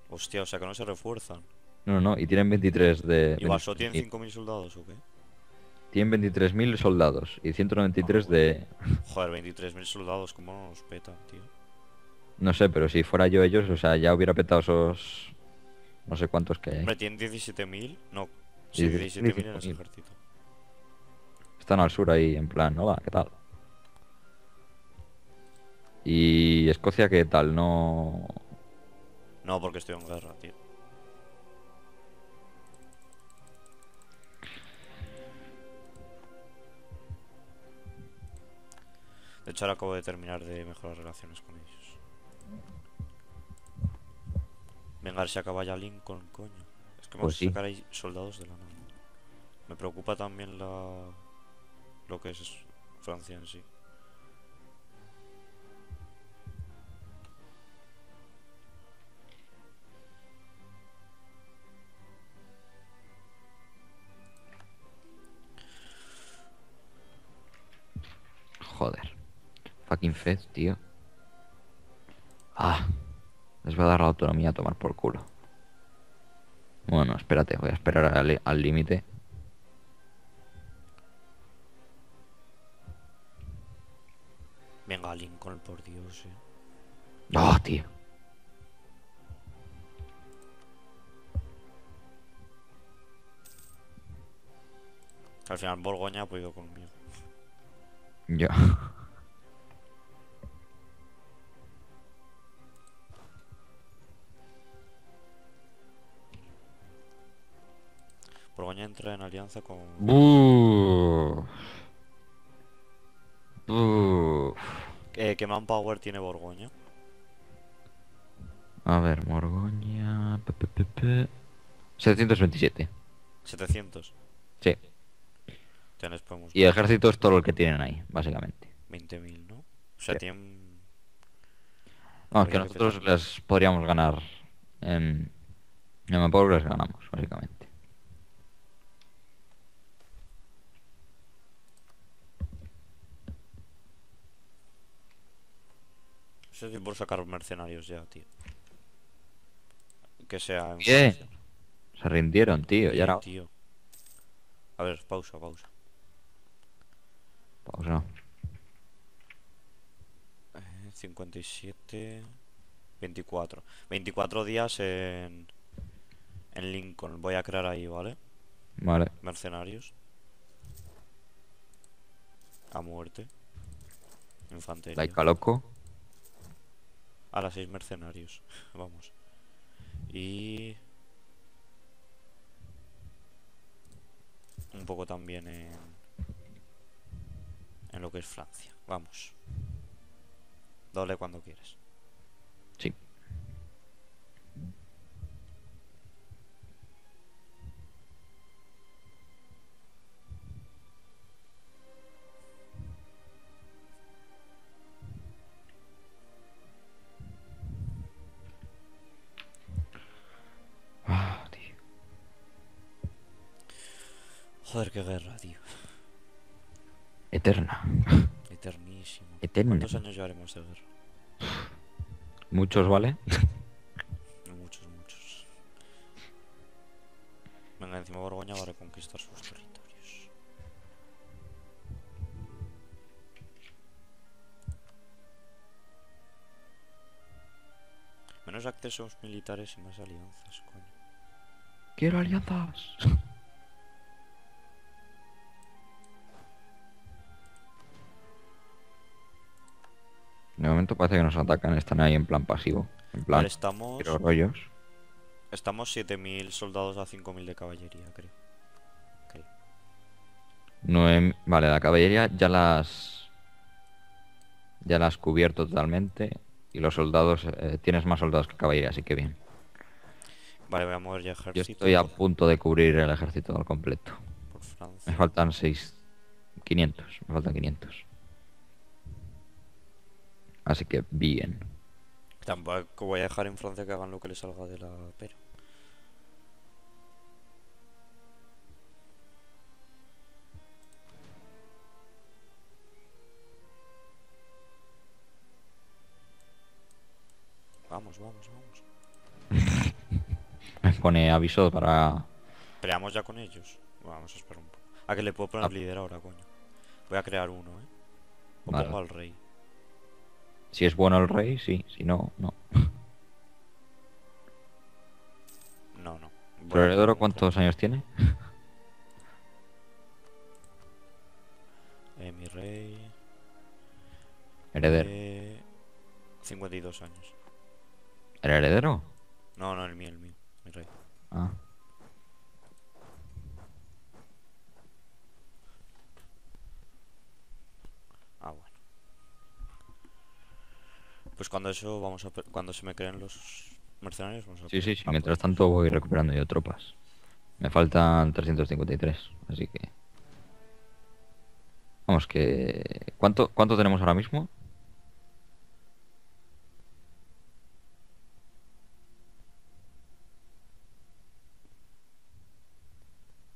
Hostia, o sea que no se refuerzan. No, no, y tienen 23 de... ¿Y Varsó tiene 23.000. 5.000 soldados o qué? Tienen 23.000 soldados y 193 de... Joder, 23.000 soldados, ¿cómo no nos petan, tío? No sé, pero si fuera yo ellos, o sea, ya hubiera petado esos... No sé cuántos que hay. Hombre, tienen 17.000. No, sí, Dieci- 17.000 en ese 25.000. ejército. Están al sur ahí, en plan, hola, ¿qué tal? Y Escocia, ¿qué tal? No... No, porque estoy en guerra, tío. De hecho, ahora acabo de terminar de mejorar relaciones con ellos. Venga, a acaba ya Lincoln, coño. Es que vamos Pues a sí. sacar ahí soldados de la nada. Me preocupa también la... lo que es Francia en sí. Joder. Fucking Fed, tío. Ah. Les va a dar la autonomía a tomar por culo. Bueno, espérate, voy a esperar al límite. ¡Oh, tío! Al final Borgoña ha podido conmigo. Yo. Borgoña entra en alianza con... Buf. Buf. Eh, ¿Qué manpower tiene Borgoña? A ver, pe. 727. 700. Sí. Y el ejército es todo lo que tienen ahí, básicamente. 20.000, ¿no? O sea, Sí. tienen... Vamos, que Habría que nosotros les podríamos ganar en. En Manpower les ganamos, básicamente. Eso es por sacar mercenarios ya, tío. Que sea... Francia. Se rindieron, tío. Ya era. tío. A ver, pausa, pausa. Pausa. Eh, 57... 24. 24 días en... En Lincoln. Voy a crear ahí, ¿vale? Vale. Mercenarios. A muerte. Infantería. Laika loco. A las seis mercenarios. Vamos. Y... Un poco también en... En lo que es Francia. Vamos. Doble cuando quieras. Joder, qué guerra, tío. Eterna. Eternísimo. Eterna. ¿Cuántos años llevaremos de guerra? Muchos, ¿vale? Muchos, muchos. Venga, encima Borgoña va a reconquistar sus territorios. Menos accesos militares y más alianzas, coño. Quiero alianzas. De momento parece que nos atacan, están ahí en plan pasivo. En plan, Vale, estamos, rollos. estamos 7.000 soldados a 5.000 de caballería, creo. Vale, la caballería ya las. Ya la has cubierto totalmente. Y los soldados. eh, tienes más soldados que caballería, así que bien. Vale, voy a mover ya Yo ejército estoy a punto de cubrir el ejército al completo. por Me faltan 6. 500. Me faltan 500. Así que bien. Tampoco voy a dejar en Francia que hagan lo que les salga de la pera. Vamos, vamos, vamos. Me pone aviso para... Peleamos ya con ellos. Vamos a esperar un poco. Ah, que le puedo poner ah. líder ahora, coño. Voy a crear uno, ¿eh? O pongo al rey. Si es bueno el rey, sí. Si no, no. No, no. Voy ¿Pero a Heredero poner un cuántos años tiene? Eh, mi rey... Heredero. Eh, 52 años. ¿El heredero? No, no, el mío, el mío. Mi rey. Ah, bueno. Pues cuando eso vamos a... Cuando se me creen los mercenarios vamos a... Sí, sí, sí. Mientras tanto voy recuperando yo tropas. Me faltan 353, así que... Vamos, que... ¿Cuánto, cuánto tenemos ahora mismo?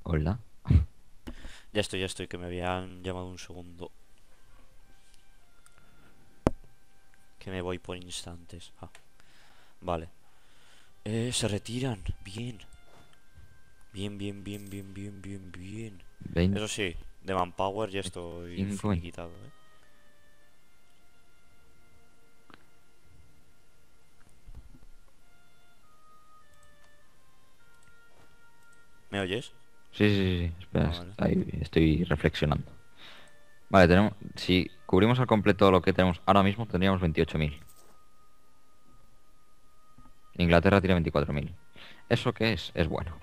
Hola. Ya estoy, ya estoy, que me habían llamado un segundo. Que me voy por instantes. Ah, vale. Eh, se retiran. Bien. Bien, bien, bien, bien, bien, bien, bien. 20. Eso sí, de manpower ya estoy quitado, ¿eh? ¿Me oyes? Sí, sí, sí, Espera, Ah, vale. ahí estoy reflexionando. Vale, tenemos... Si cubrimos al completo lo que tenemos ahora mismo, tendríamos 28.000. Inglaterra tiene 24.000. ¿Eso qué es? Es bueno.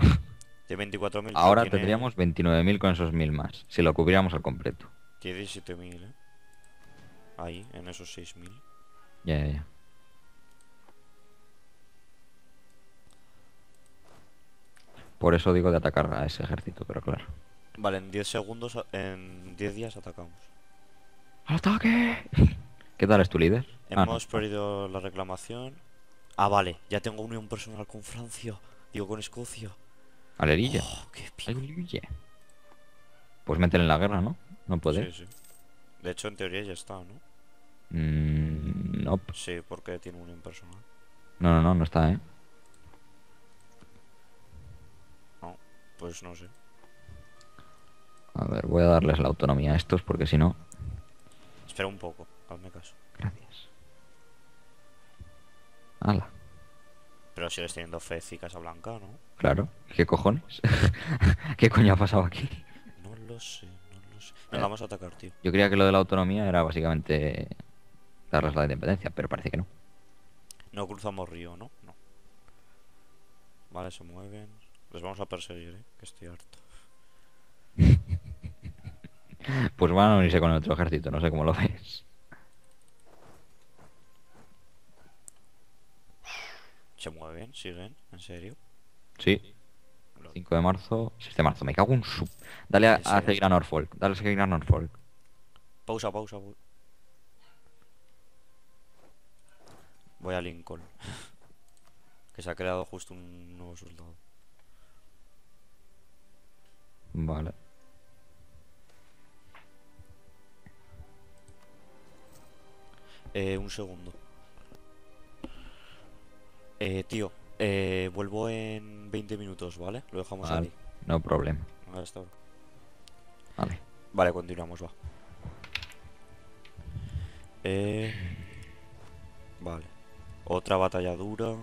De 24.000. pero Ahora tiene- tendríamos 29.000 con esos 1.000 más, si lo cubriéramos al completo. Tiene 17.000, ¿eh? Ahí, en esos 6.000. Ya, ya, ya. Por eso digo de atacar a ese ejército, pero claro. Vale, en 10 segundos, en 10 días atacamos. ¡Al ataque! ¿Qué tal es tu líder? Ah, no. Hemos perdido la reclamación. Ah, vale, ya tengo unión personal con Francia. Digo, con Escocia. Alerilla. Oh, qué pico. Alerilla. Pues métele en la guerra, ¿no? No puede. Sí, sí. De hecho, en teoría ya está, ¿no? Mm, no, Sí, porque tiene unión personal. no, no, no, no está, ¿eh? No, pues no sé. A ver, voy a darles la autonomía a estos porque si no... Espera un poco, hazme caso. Gracias. Hala, Pero sigues teniendo fe y Casablanca, ¿no? claro. ¿Qué cojones? ¿Qué coño ha pasado aquí? No lo sé, no lo sé. Venga, vamos a atacar, tío. Yo creía que lo de la autonomía era básicamente darles la independencia, pero parece que no. No cruzamos río, ¿no? No. Vale, se mueven. Les vamos a perseguir, ¿eh? Que estoy harto. Pues van a unirse con el otro ejército, no sé cómo lo ves. Se mueven, siguen, en serio. Sí, Lo- 5 de marzo, 6 de marzo. Me cago en su... Dale a, a seguir a Norfolk, dale a seguir a Norfolk. Pausa, pausa. voy- Voy a Lincoln. que se ha creado justo un nuevo soldado. Vale. Eh, un segundo. Eh, tío, eh, vuelvo en 20 minutos, ¿vale? Lo dejamos Vale, aquí. no problema. Hasta ahora. Vale. Vale, continuamos, va. Eh... Vale. Otra batalla dura.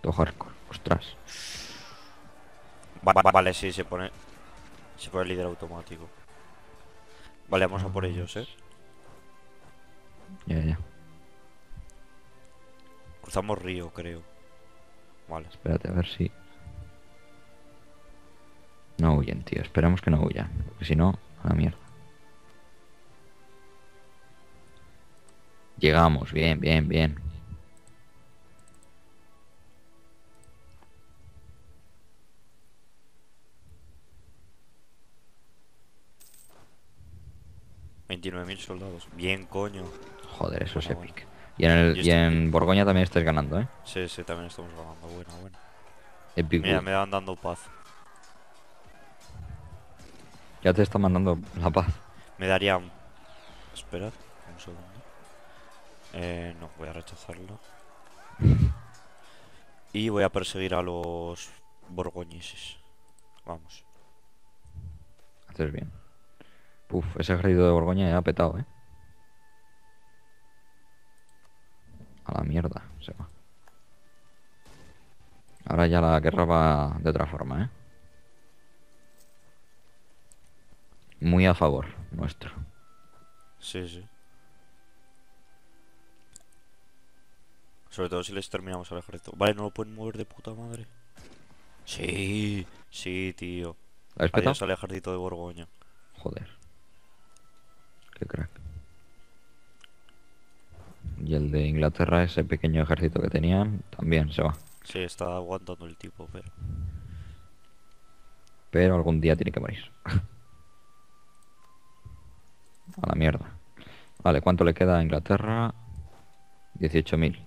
Todo hardcore. Ostras. Va- va- vale, sí, se pone... Se pone el líder automático. Vale, vamos a por ellos, ¿eh? Ya, ya. Cruzamos río, creo. Vale. Espérate a ver si... No huyen, tío. Esperamos que no huyan. Porque si no, a la mierda. Llegamos. Bien, bien, bien. mil soldados. Bien, coño. Joder, eso es bueno. epic. Y en, el, y en Borgoña también estáis ganando, ¿eh? Sí, sí, también estamos ganando. Bueno, bueno. Epic. Mira, me van dando paz. Ya te está mandando la paz. Me daría... Esperad, un segundo. Eh, no, voy a rechazarla. Y voy a perseguir a los borgoñeses. Vamos. Haces bien. Puf, ese ejército de Borgoña ya ha petado, ¿eh? A la mierda, se va. Ahora ya la guerra va de otra forma, ¿eh? Muy a favor nuestro. Sí, sí. Sobre todo si les terminamos al ejército. Vale, no lo pueden mover de puta madre. Sí, sí, tío. ¿La? Adiós al ejército de Borgoña. Joder. Qué crack. Y el de Inglaterra, ese pequeño ejército que tenían, también se va. Sí, está aguantando el tipo, pero... Pero algún día tiene que morir. A la mierda. Vale, ¿cuánto le queda a Inglaterra? 18.000.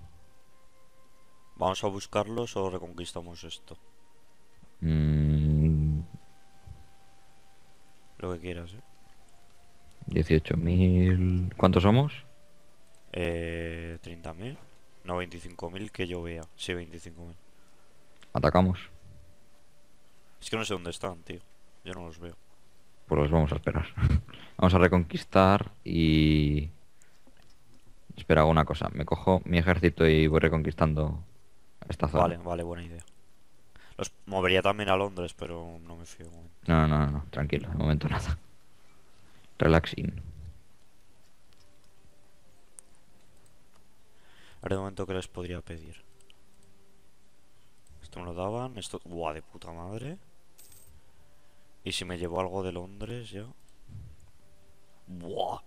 ¿Vamos a buscarlos o reconquistamos esto? Mm, Lo que quieras, ¿eh? 18.000... ¿Cuántos somos? Eh, 30.000. No, 25.000 que yo vea. Sí, 25.000. Atacamos. Es que no sé dónde están, tío. Yo no los veo. Pues los vamos a esperar. Vamos a reconquistar y... Espera, hago una cosa. Me cojo mi ejército y voy reconquistando esta zona. Vale, vale, buena idea. Los movería también a Londres, pero no me fío. No, no, no, no, tranquilo, de momento nada. Relaxing. A ver, de momento, ¿qué les podría pedir? Esto me lo daban. Esto... Buah, de puta madre. Y si me llevo algo de Londres ya... Buah.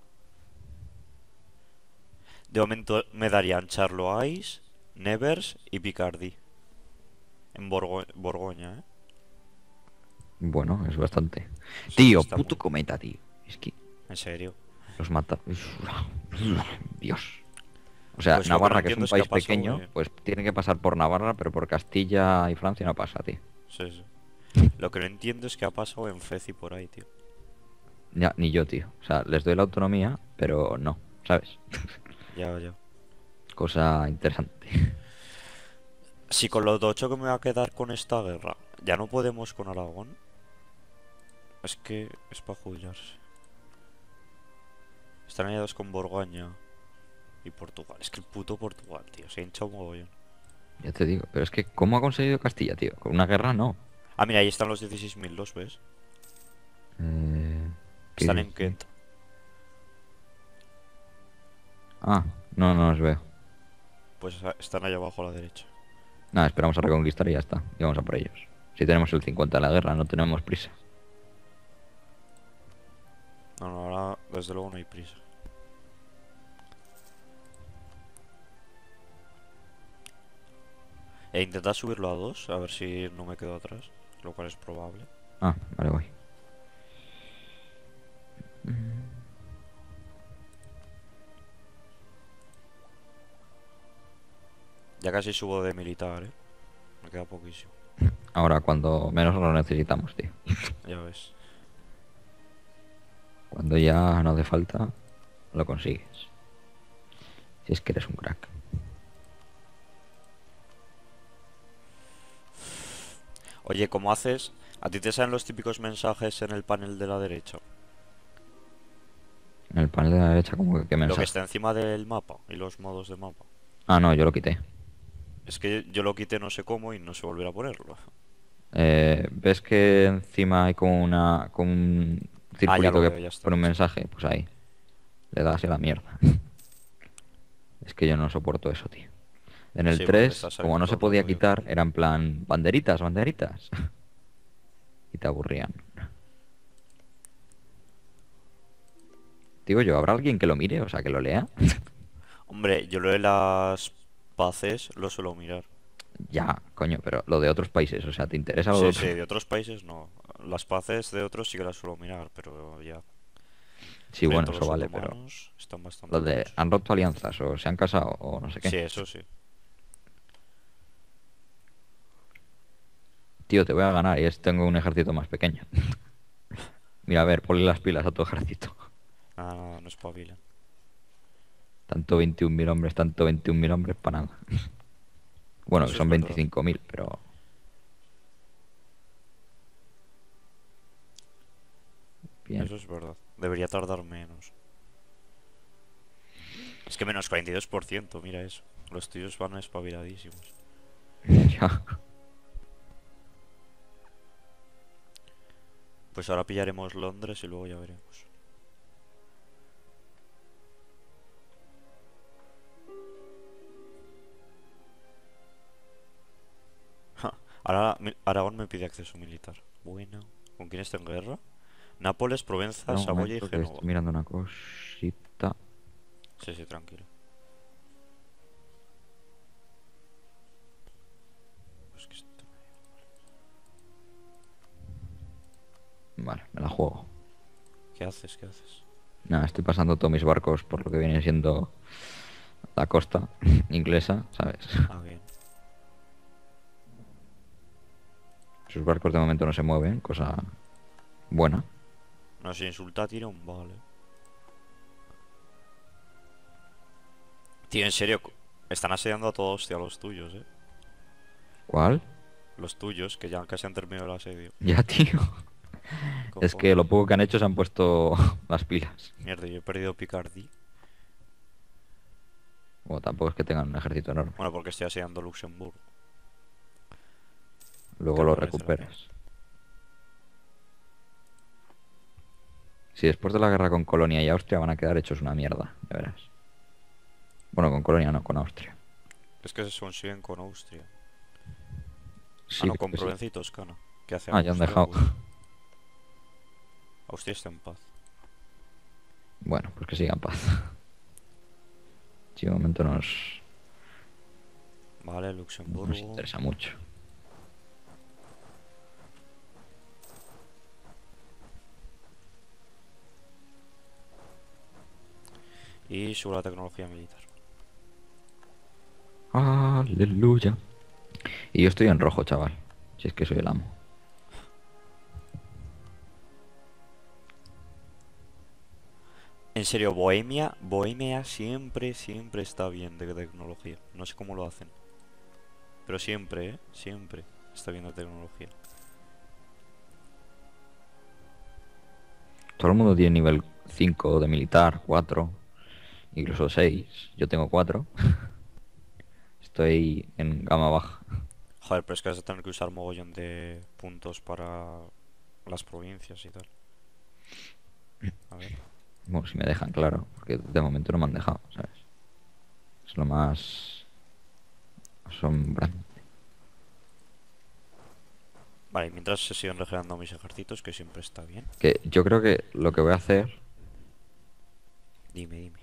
De momento me darían Charlois, Nevers y Picardy. En Borgo- Borgoña, ¿eh? Bueno, es bastante. Sí, Tío, puto muy- cometa, tío. Es que En serio. los mata. Dios. O sea, Pues que Navarra, que es un es país pasado, pequeño, eh. pues tiene que pasar por Navarra, pero por Castilla y Francia no pasa, tío. Sí, sí. Lo que no entiendo es qué ha pasado en Fez y por ahí, tío. Ya, ni yo, tío. O sea, les doy la autonomía, pero no, ¿sabes? Ya, ya. Cosa interesante. Si con lo tocho que me va a quedar con esta guerra, ya no podemos con Aragón. Es que es para jubilarse. Están aliados con Borgoña y Portugal. Es que el puto Portugal, tío, se ha hinchado un mogollón. Ya te digo, pero es que, ¿cómo ha conseguido Castilla, tío? Con una guerra no. Ah, mira, ahí están los 16.000, ¿los ves? Eh, ¿qué Están en? Kent. Ah, no, no los veo. Pues a- están allá abajo a la derecha. Nada, esperamos a reconquistar y ya está. Y vamos a por ellos. Si tenemos el 50 de la guerra, no tenemos prisa. No, no, ahora desde luego no hay prisa. E intentar subirlo a 2, a ver si no me quedo atrás, lo cual es probable. Ah, vale, voy. Ya casi subo de militar, ¿eh? Me queda poquísimo, Ahora, cuando menos lo necesitamos, tío. ya ves. Cuando ya no hace falta, lo consigues. Si es que eres un crack. Oye, ¿cómo haces? ¿A ti te salen los típicos mensajes en el panel de la derecha? En el panel de la derecha, como que qué Lo que mensaje. está encima del mapa y los modos de mapa. Ah, no, yo lo quité. Es que yo lo quité no sé cómo y no sé volver a ponerlo. Eh, ¿Ves que encima hay como una como un Ah, circulito que veo, pone un mensaje? Pues ahí. Le das a la mierda. es que yo no soporto eso, tío. En el Sí, porque 3, está como no se podía quitar, era en plan banderitas, banderitas. y te aburrían. Digo yo, ¿habrá alguien que lo mire? O sea, que lo lea. Hombre, yo lo de las paces lo suelo mirar. ya, coño, pero lo de otros países, o sea, ¿te interesa lo de Sí, otros? sí, de otros países no. Las paces de otros sí que las suelo mirar, pero ya. Sí, bueno, Frente eso vale, pero Están bastante lo de locos. han roto alianzas o se han casado o no sé qué. Sí, eso sí. Tío, te voy a ganar y es tengo un ejército más pequeño. Mira, a ver, ponle las pilas a tu ejército. Nada, nada, no espabilan. Tanto 21.000 hombres, tanto 21.000 hombres para nada. Bueno, Eso que son verdad. 25.000, pero... Bien. Eso es verdad. Debería tardar menos. Es que menos 42%, mira eso. Los tuyos van espabiladísimos. Ya. Pues ahora pillaremos Londres y luego ya veremos. Ja, Ahora Aragón me pide acceso militar. Bueno. ¿Con quién está en guerra? Nápoles, Provenza, Saboya y Génova. estoy mirando una cosita. Sí, sí, tranquilo. Vale, me la juego. ¿Qué haces? ¿Qué haces? Nada, estoy pasando todos mis barcos por lo que viene siendo la costa inglesa, ¿sabes? Ah, bien. Sus barcos de momento no se mueven, cosa buena. No se insulta, tira un vale. Tío, en serio, están asediando a todos, hostia, los tuyos, eh. ¿Cuál? Los tuyos, que ya casi han terminado el asedio. Ya, tío. Es que lo poco que han hecho se han puesto las pilas. Mierda, yo he perdido Picardie. Bueno, tampoco es que tengan un ejército enorme. Bueno, porque estoy asediando Luxemburgo. Luego ¿Qué lo recuperas. Si después de la guerra con Colonia y Austria van a quedar hechos una mierda, ya verás. Bueno, con Colonia no, con Austria. Es que se consiguen con Austria. Sí, ah, no, con que sí. Y Toscana. ¿Qué hace Ah, ya han dejado. Austria está en paz. Bueno, pues que siga en paz. Sí, de momento nos, Vale, nos Luxemburgo. interesa mucho. Y sube la tecnología militar. Aleluya. Y yo estoy en rojo, chaval. Si es que soy el amo. En serio, Bohemia, Bohemia siempre, siempre está bien de tecnología. No sé cómo lo hacen. Pero siempre, ¿eh? Siempre está bien de tecnología. Todo el mundo tiene nivel 5 de militar, 4, incluso 6. Yo tengo 4. Estoy en gama baja. Joder, pero es que vas a tener que usar mogollón de puntos para las provincias y tal. A ver. Bueno, si me dejan, claro. Porque de momento no me han dejado, ¿sabes? Es lo más asombrante. Vale, mientras se siguen regenerando mis ejércitos, que siempre está bien. Que yo creo que lo que voy a hacer... Dime, dime.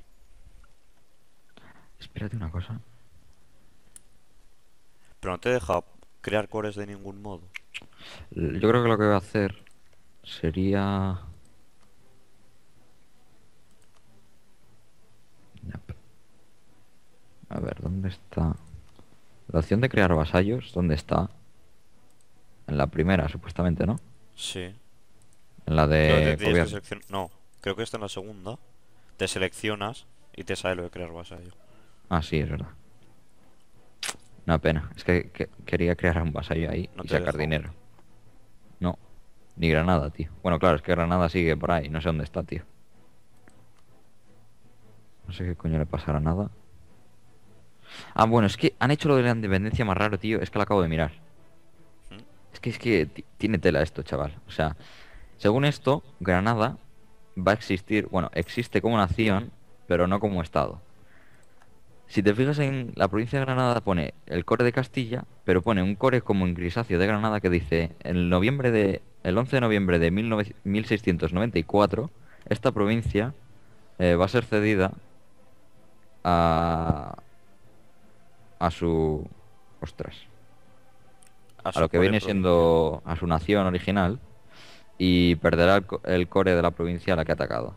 Espérate una cosa. Pero no te deja crear cores de ningún modo. Yo creo que lo que voy a hacer sería... A ver, ¿dónde está? La opción de crear vasallos, ¿dónde está? En la primera, supuestamente, ¿no? Sí. En la de que seleccion- No, creo que está en la segunda. Te seleccionas y te sale lo de crear vasallo. Ah, sí, es verdad. Una pena. Es que, que- quería crear un vasallo ahí No y sacar dinero. No. Ni Granada, tío. Bueno, claro, es que Granada sigue por ahí. No sé dónde está, tío. No sé qué coño le pasa a Granada. Ah, bueno, es que han hecho lo de la independencia más raro, tío. Es que lo acabo de mirar. ¿Mm? Es que es que ti- tiene tela esto, chaval. O sea, según esto, Granada va a existir, bueno, existe como nación, pero no como estado. Si te fijas en la provincia de Granada pone el core de Castilla, pero pone un core como en grisáceo de Granada que dice el noviembre de el 11 de noviembre de 19 1694 esta provincia eh, va a ser cedida a a su ostras a su lo que viene siendo a su nación original y perderá el, co- el core de la provincia a la que ha atacado.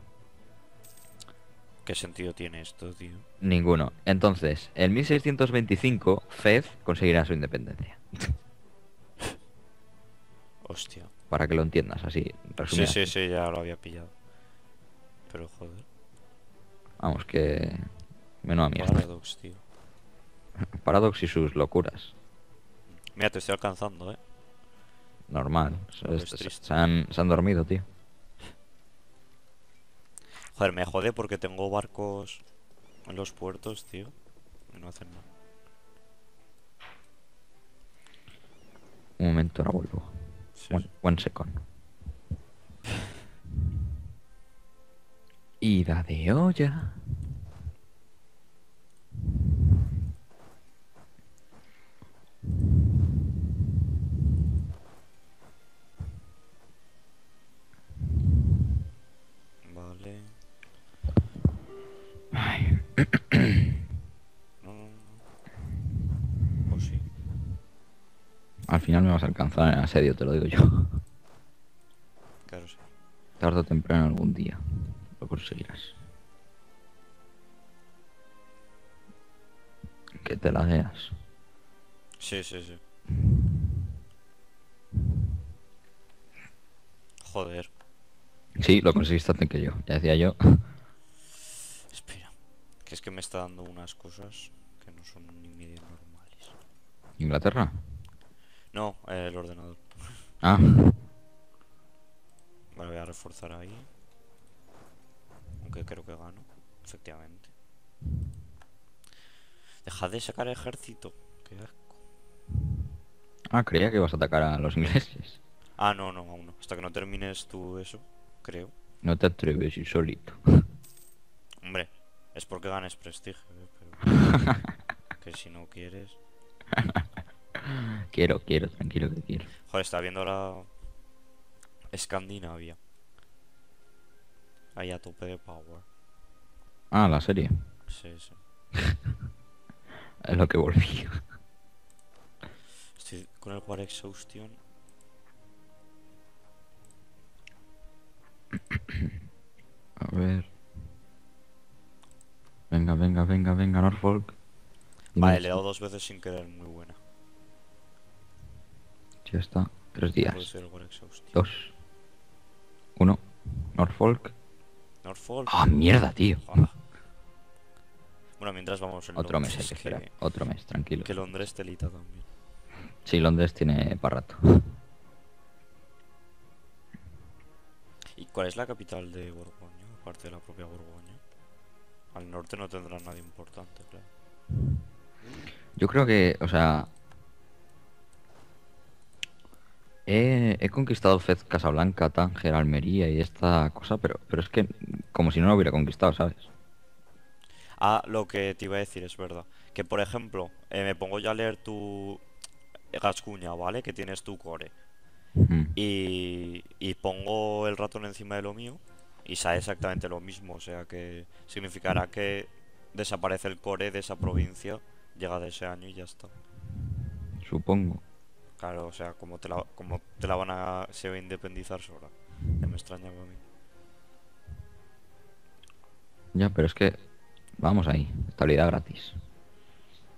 ¿Qué sentido tiene esto, tío? Ninguno. Entonces, en 1625, Fez conseguirá su independencia. Hostia. Para que lo entiendas así, Sí, sí, sí, ya lo había pillado. Pero joder. Vamos, que Menuda mierda. Paradox, tío. Paradox y sus locuras. Mira, te estoy alcanzando, eh. Normal. Se, Joder, es se- triste. se han, se han dormido, tío. Joder, me jode porque tengo barcos en los puertos, tío. Y no hacen nada. Un momento, ahora vuelvo. Sí, One, sí. one second. Ida de olla. Vale. O sí. al final me vas a alcanzar en asedio, te lo digo yo. Claro, sí. Tarde o temprano algún día lo conseguirás. Que te la veas. Sí, sí, sí. Joder. Sí, lo conseguiste antes que yo. Ya decía yo. Que es que me está dando unas cosas que no son ni medio normales. ¿Inglaterra? No, eh, el ordenador. Ah, Vale, voy a reforzar ahí. Aunque creo que gano. Efectivamente. Dejad de sacar ejército. Qué asco. ah, creía que ibas a atacar a los ingleses. Ah, no, no, aún no. Hasta que no termines tú eso, creo. No te atreves y solito. Es porque ganes prestigio, ¿eh? pero... que si no quieres... Quiero, quiero, tranquilo que quiero. Joder, está viendo ahora... Escandinavia. Ahí a tope de power. Ah, la serie. Sí, sí. Es lo que volví. Estoy con el War Exhaustion. A ver. Venga, venga, venga, venga, Norfolk. Vale, le he dado dos veces sin querer, muy buena. Ya está. Tres días. Dos. Uno. Norfolk. Norfolk. Ah, mierda, tío. Bueno, mientras vamos en Otro mes hay Londres, que, esperar. Otro mes, tranquilo. que Londres telita también. Sí, Londres tiene para rato. ¿Y cuál es la capital de Borgoña? Aparte de la propia Borgoña. Al norte no tendrá nada importante, claro. Yo creo que, o sea. He, he conquistado Fez, Casablanca, Tánger, Almería y esta cosa, pero, pero es que como si no lo hubiera conquistado, ¿sabes? Ah, lo que te iba a decir es verdad. Que por ejemplo, eh, me pongo ya a leer tu Gascuña, ¿vale? Que tienes tu core. Y, y pongo el ratón encima de lo mío y sale exactamente lo mismo. O sea que significará que desaparece el core de esa provincia, llega de ese año y ya está. Supongo. Claro, o sea, como te la, como te la van a... se va a independizar sola. Me extrañaba a mí. Ya, pero es que. Vamos ahí, estabilidad gratis.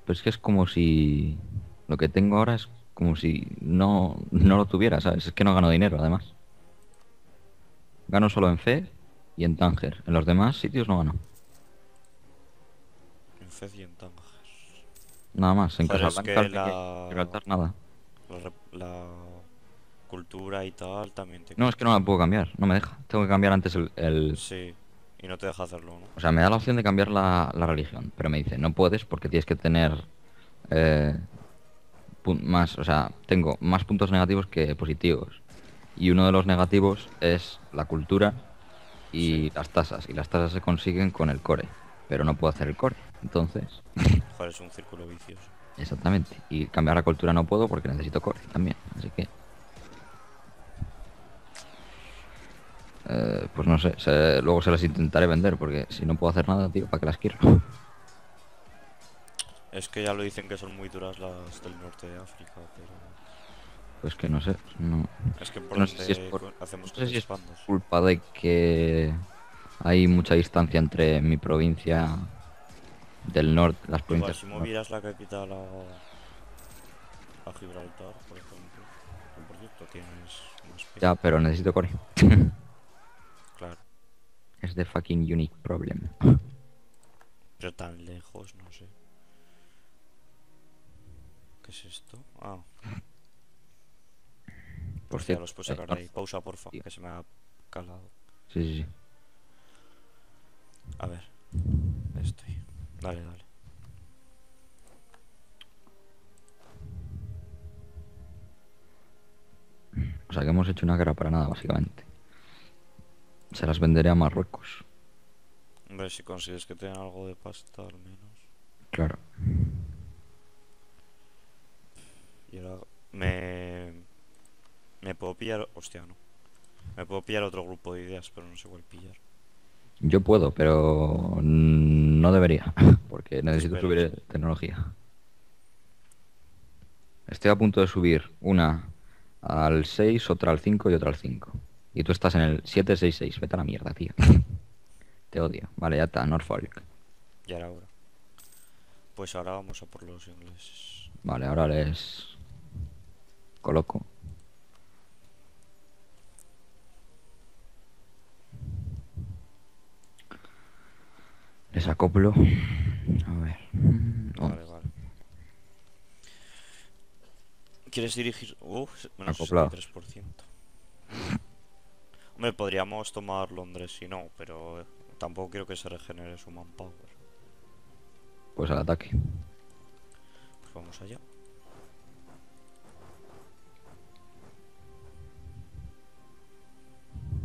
Pero es que es como si. Lo que tengo ahora es como si no, no lo tuviera, ¿sabes? Es que no gano dinero, además. Gano solo en Fez y en Tánger. En los demás sitios no gano. En Fez y en Tánger. Nada más. En Joder, es Casablanca, que la- Gibraltar, nada. La, cultura y tal también te... No, es que no la puedo cambiar. No me deja. Tengo que cambiar antes el... el- Sí, y no te deja hacerlo, ¿no? O sea, me da la opción de cambiar la, la religión. Pero me dice, no puedes porque tienes que tener... eh, más, o sea, tengo más puntos negativos que positivos. Y uno de los negativos es la cultura y las tasas. Y las tasas se consiguen con el core. Pero no puedo hacer el core. Entonces, Joder, es un círculo vicioso. exactamente. Y cambiar la cultura no puedo porque necesito core también. Así que... eh, pues no sé, se- luego se las intentaré vender porque si no puedo hacer nada, tío, ¿para qué las quiero? Es que ya lo dicen que son muy duras las del norte de África, pero... Pues que no sé, no, Es que por No sé si es por- hacemos no sé si es culpa de que hay mucha distancia entre mi provincia del norte, las Igual provincias si movieras la capital a... a Gibraltar, por ejemplo, por cierto tienes más Ya, pero necesito core. claro. es the fucking unique problem. Pero tan lejos, no sé. ¿Qué es esto? Ah, Por ya cierto. los puedo eh, sacar de ahí. Pausa, porfa, que se me ha calado. Sí, sí, sí. A ver. Estoy. Dale, dale. O sea que hemos hecho una guerra para nada, básicamente. Se las venderé a Marruecos. Hombre, si consigues que tengan algo de pasta al menos. Claro. Y ahora me... Me puedo pillar... Hostia, no. Me puedo pillar otro grupo de ideas, pero no sé cuál pillar. Yo puedo, pero no debería, porque necesito subir tecnología. Estoy a punto de subir una al 6, otra al 5 y otra al 5. Y tú estás en el 766. Vete a la mierda, tío. Te odio. Vale, ya está, Norfolk. Y ahora ahora. Pues ahora vamos a por los ingleses. Vale, ahora les coloco. Les acoplo. A ver. Vale, vale. ¿Quieres dirigir? Uf, menos Acoplado. 63%. Hombre, podríamos tomar Londres si no, pero tampoco quiero que se regenere su manpower. Pues al ataque. Pues vamos allá.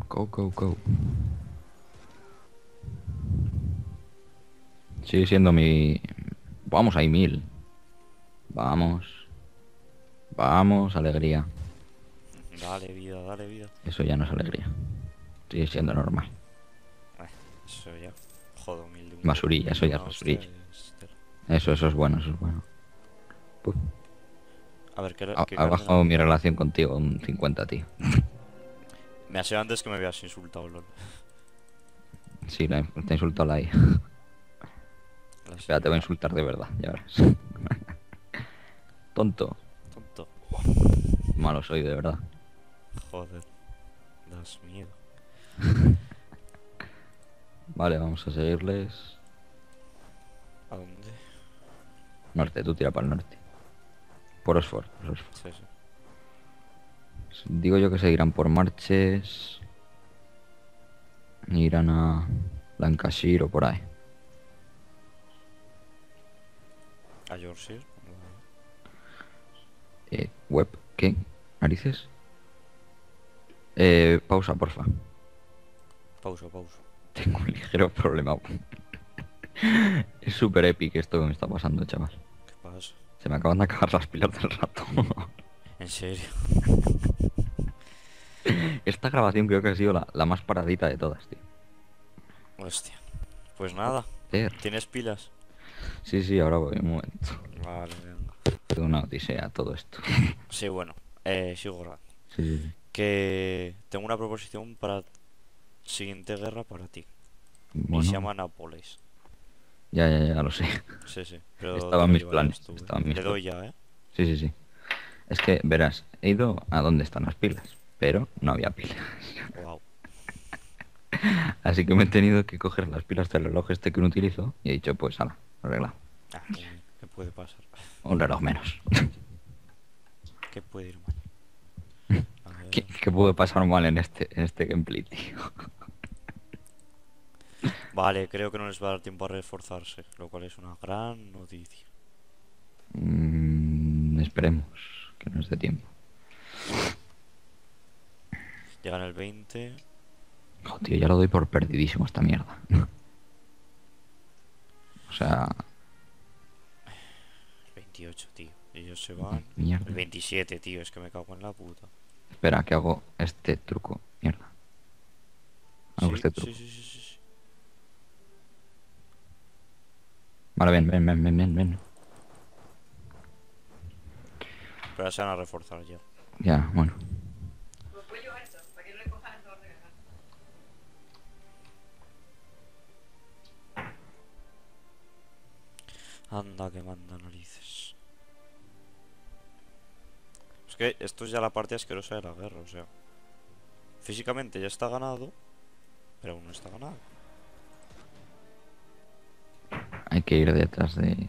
Go, go, go. Sigue siendo mi... Vamos, hay mil. Vamos. Vamos, alegría. Dale vida, dale vida. Eso ya no es alegría. Sigue siendo normal. Eso ya. Joder, humilde. un- Basurilla, eso ya es hostia basurilla. es tela. Eso, eso es bueno, eso es bueno. Puf, A ver, ¿qué, ha, qué ha bajado mi relación contigo un 50, tío. Me ha sido antes que me habías insultado, lol. Sí, te he insultado la IA. Espera, te voy a insultar de verdad, ya verás. Tonto. Tonto. Malo soy, de verdad. Joder. Das miedo. Vale, vamos a seguirles. ¿A dónde? Norte, tú tira para el norte. Por Oxford, por Oxford. Sí, sí. Digo yo que seguirán por marches. Irán a Lancashire o por ahí. ¿A Yorkshire? Eh, web, ¿qué? ¿Narices? Eh, pausa, porfa. Pausa, pausa. Tengo un ligero problema. es súper épico esto que me está pasando, chaval. ¿Qué pasa? Se me acaban de acabar las pilas del rato. ¿En serio? Esta grabación creo que ha sido la, la más paradita de todas, tío. Hostia. Pues nada. ¿Tienes pilas? Sí, sí, ahora voy un momento. Vale, venga. Una odisea todo esto. Sí, bueno. Eh, sigo. Sí, sí, sí. Que tengo una proposición para siguiente guerra para ti. Y se llama Nápoles. ya, ya, ya lo sé. Sí, sí. Pero Estaba en te lo mis planes, tú, ¿eh? mis Le doy ya, ¿eh? Sí, sí, sí. Es que, verás, he ido a donde están las pilas, pero no había pilas. Wow. Así que me he tenido que coger las pilas del reloj este que no utilizo y he dicho, pues, ala, arreglado. Ah. ¿Qué puede pasar? Un reloj menos. ¿Qué puede ir mal? ¿Qué, qué puede pasar mal en este, en este gameplay, tío? Vale, creo que no les va a dar tiempo a reforzarse, lo cual es una gran noticia. Mm, esperemos que nos dé tiempo. Llegan el 20. Jo, tío, ya lo doy por perdidísimo esta mierda. O sea, El 28, tío. Ellos se van. mierda. El 27, tío, es que me cago en la puta. Espera, que hago este truco. Mierda. Hago Sí, este truco. sí, sí, sí, sí. Vale, ven, ven, ven, ven, ven, ven. Pero se van a reforzar ya. Ya, bueno. Anda que manda narices. Es que esto es ya la parte asquerosa de la guerra, o sea. Físicamente ya está ganado, pero aún no está ganado. Hay que ir detrás de...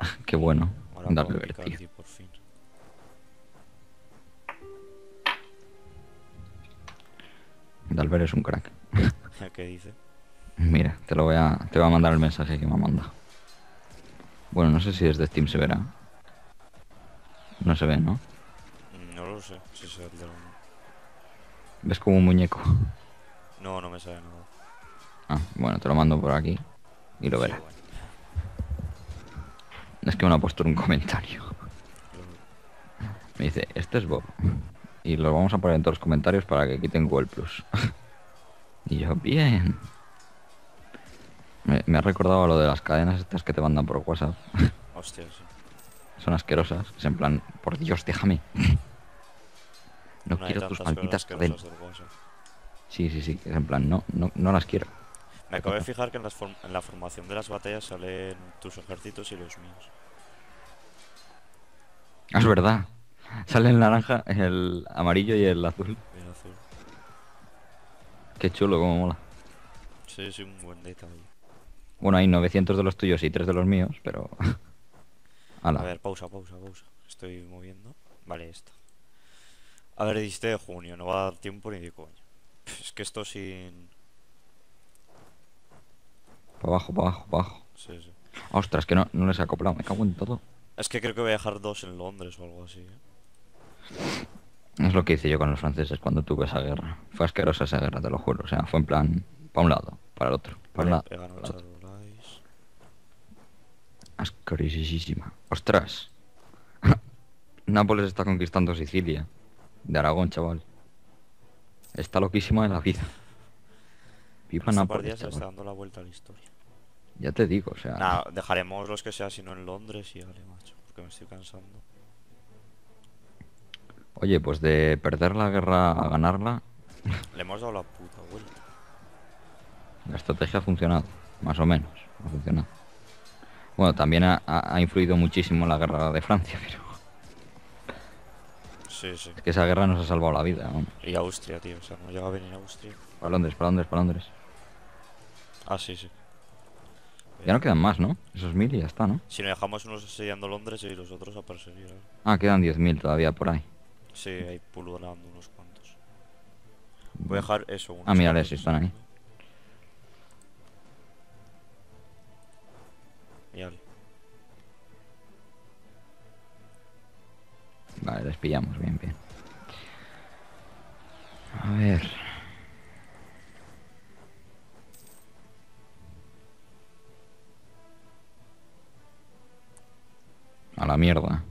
Qué bueno. Ahora Darle. Icardi, por fin. Dalver es un crack. ¿Qué dice? Mira, te lo voy a, te voy a mandar el mensaje que me ha mandado. Bueno, no sé si desde Steam se verá. No se ve, ¿no? No lo sé, si se altera o no. ¿Ves como un muñeco? No, no me sale nada. Ah, bueno, te lo mando por aquí y lo Sí, verás. bueno. Es que me lo ha puesto en un comentario. Me dice, este es Bob. Y lo vamos a poner en todos los comentarios para que quiten Google Plus. y yo, bien. Me, me ha recordado a lo de las cadenas estas que te mandan por WhatsApp. Hostia, sí. Son asquerosas. Es en plan, por Dios, déjame. No hay quiero tus malditas cadenas. Sí, sí, sí. Es en plan, no, no, no las quiero. Me acabo de fijar que en, las form- en la formación de las batallas salen tus ejércitos y los míos. Ah, Es verdad. Sale el naranja, el amarillo y el azul. Azul. Qué chulo, cómo mola. Sí, sí, un buen detalle. Bueno, hay 900 de los tuyos y 3 de los míos, pero... Ala. A ver, pausa, pausa, pausa. Estoy moviendo. Vale, esta. A ver, 17 de junio, no va a dar tiempo ni de coño. Es que esto sin. Para abajo, para abajo, para abajo. Sí, sí. Ostras, que no, no les he acoplado. Me cago en todo. Es que creo que voy a dejar dos en Londres o algo así. ¿eh? Es lo que hice yo con los franceses cuando tuve esa guerra. Fue asquerosa esa guerra, te lo juro. O sea, fue en plan, para un lado, para el otro, para un lado. para el otro. Asquerosísima. Ostras. Nápoles está conquistando Sicilia. De Aragón, chaval. Está loquísima de la vida. Viva Esta Nápoles, se está dando la vuelta a la historia. Ya te digo, o sea... Nah, dejaremos los que sea, si no en Londres y vale, macho. Porque me estoy cansando. Oye, pues de perder la guerra a ganarla, Le hemos dado la puta vuelta. la estrategia ha funcionado. Más o menos, ha funcionado. Bueno, también ha, influido muchísimo la guerra de Francia, pero... Sí, sí. Es que esa guerra nos ha salvado la vida. Y Austria, tío. O sea, no llega a venir Austria. Para Londres, para Londres, para Londres. Ah, sí, sí. Ya no quedan más, ¿no? Esos mil y ya está, ¿no? Si no dejamos unos asediando Londres y los otros a perseguir. ¿eh? Ah, quedan 10.000 todavía por ahí. Sí, hay pululando unos cuantos. Voy a dejar eso. Ah, mírales, cuantos están ahí. Mírale. Vale, les pillamos, bien, bien. A ver. A la mierda.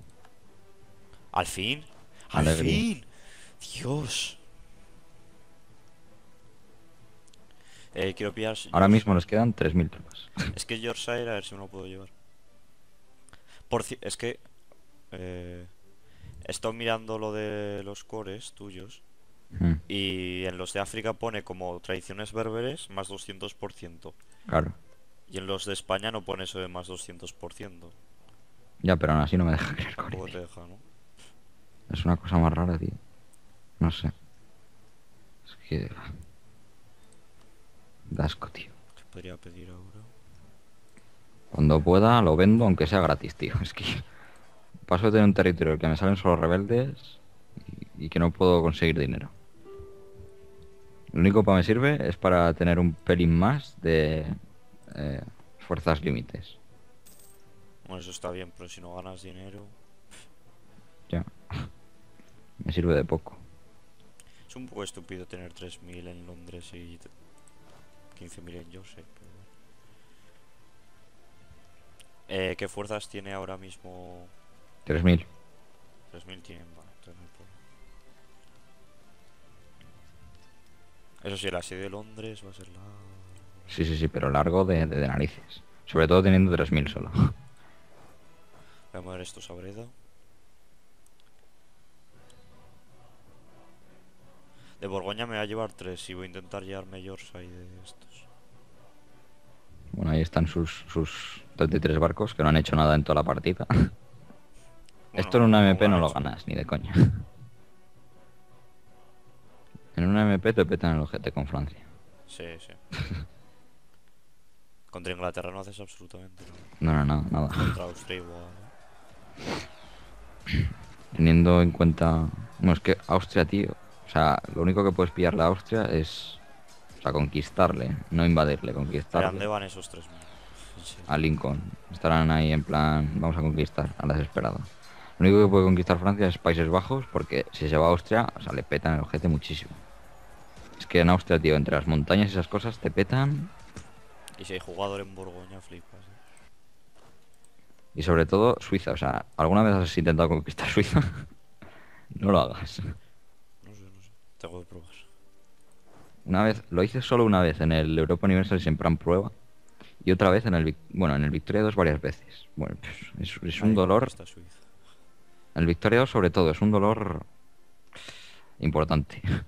¡Al fin! ¡Al Alegría. fin! ¡Dios! Eh, quiero pillar... Ahora mismo les quedan 3.000 tropas. Es que Yorkshire, a ver si me lo puedo llevar. Por ci- es que... Eh, he estado mirando lo de los cores tuyos. Y en los de África pone como tradiciones berberes más 200%. claro. Y en los de España no pone eso de más 200%. Ya, pero aún así no me deja creer con te deja, ¿no? Es una cosa más rara, tío. No sé. Es que... Da asco, tío. ¿Qué podría pedir ahora? Cuando pueda lo vendo aunque sea gratis, tío. Es que paso de tener un territorio en el que me salen solo rebeldes y, y que no puedo conseguir dinero. Lo único que me sirve es para tener un pelín más de eh, fuerzas límites. Bueno, eso está bien, pero si no ganas dinero... Ya. Me sirve de poco. Es un poco estúpido tener 3.000 en Londres y 15.000 en Yorkshire. pero bueno. Eh, ¿Qué fuerzas tiene ahora mismo? 3.000. 3.000 tienen, vale, entonces no hay problema. Eso sí, el asedio de Londres va a ser la... Sí, sí, sí, pero largo de, de- de narices. Sobre todo teniendo 3.000 solo. Voy a mover estos a De Borgoña me va a llevar 3 y voy a intentar llevarme Yorkshire de estos. Bueno, ahí están sus, sus 33 barcos que no han hecho nada en toda la partida. Esto en una no MP no lo ganas, ni de coña. En una MP te petan el ojete con Francia. Sí, sí. Contra Inglaterra no haces absolutamente nada. No, no, nada, nada. Contra Austria igual. Teniendo en cuenta. Bueno, es que Austria, tío. O sea, lo único que puedes pillarle a Austria es. O sea, conquistarle, no invadirle, ¿Pero conquistarle. dónde van esos 3.000? Sí. A Lincoln. Estarán ahí en plan, vamos a conquistar, a la desesperada. Lo único que puede conquistar Francia es Países Bajos, porque si se va a Austria, o sea, le petan el ojete muchísimo. Es que en Austria, tío, entre las montañas y esas cosas te petan. Y si hay jugador en Borgoña, flipas. ¿eh? Y sobre todo Suiza, o sea, ¿alguna vez has intentado conquistar Suiza? no lo hagas. Tengo que probar. Una vez, lo hice solo una vez en el Europa Universal siempre en prueba. Y otra vez en el, bueno, en el Victoria 2 varias veces. Bueno, pues, es, es un Nadie dolor, el Victoria 2 sobre todo, es un dolor importante.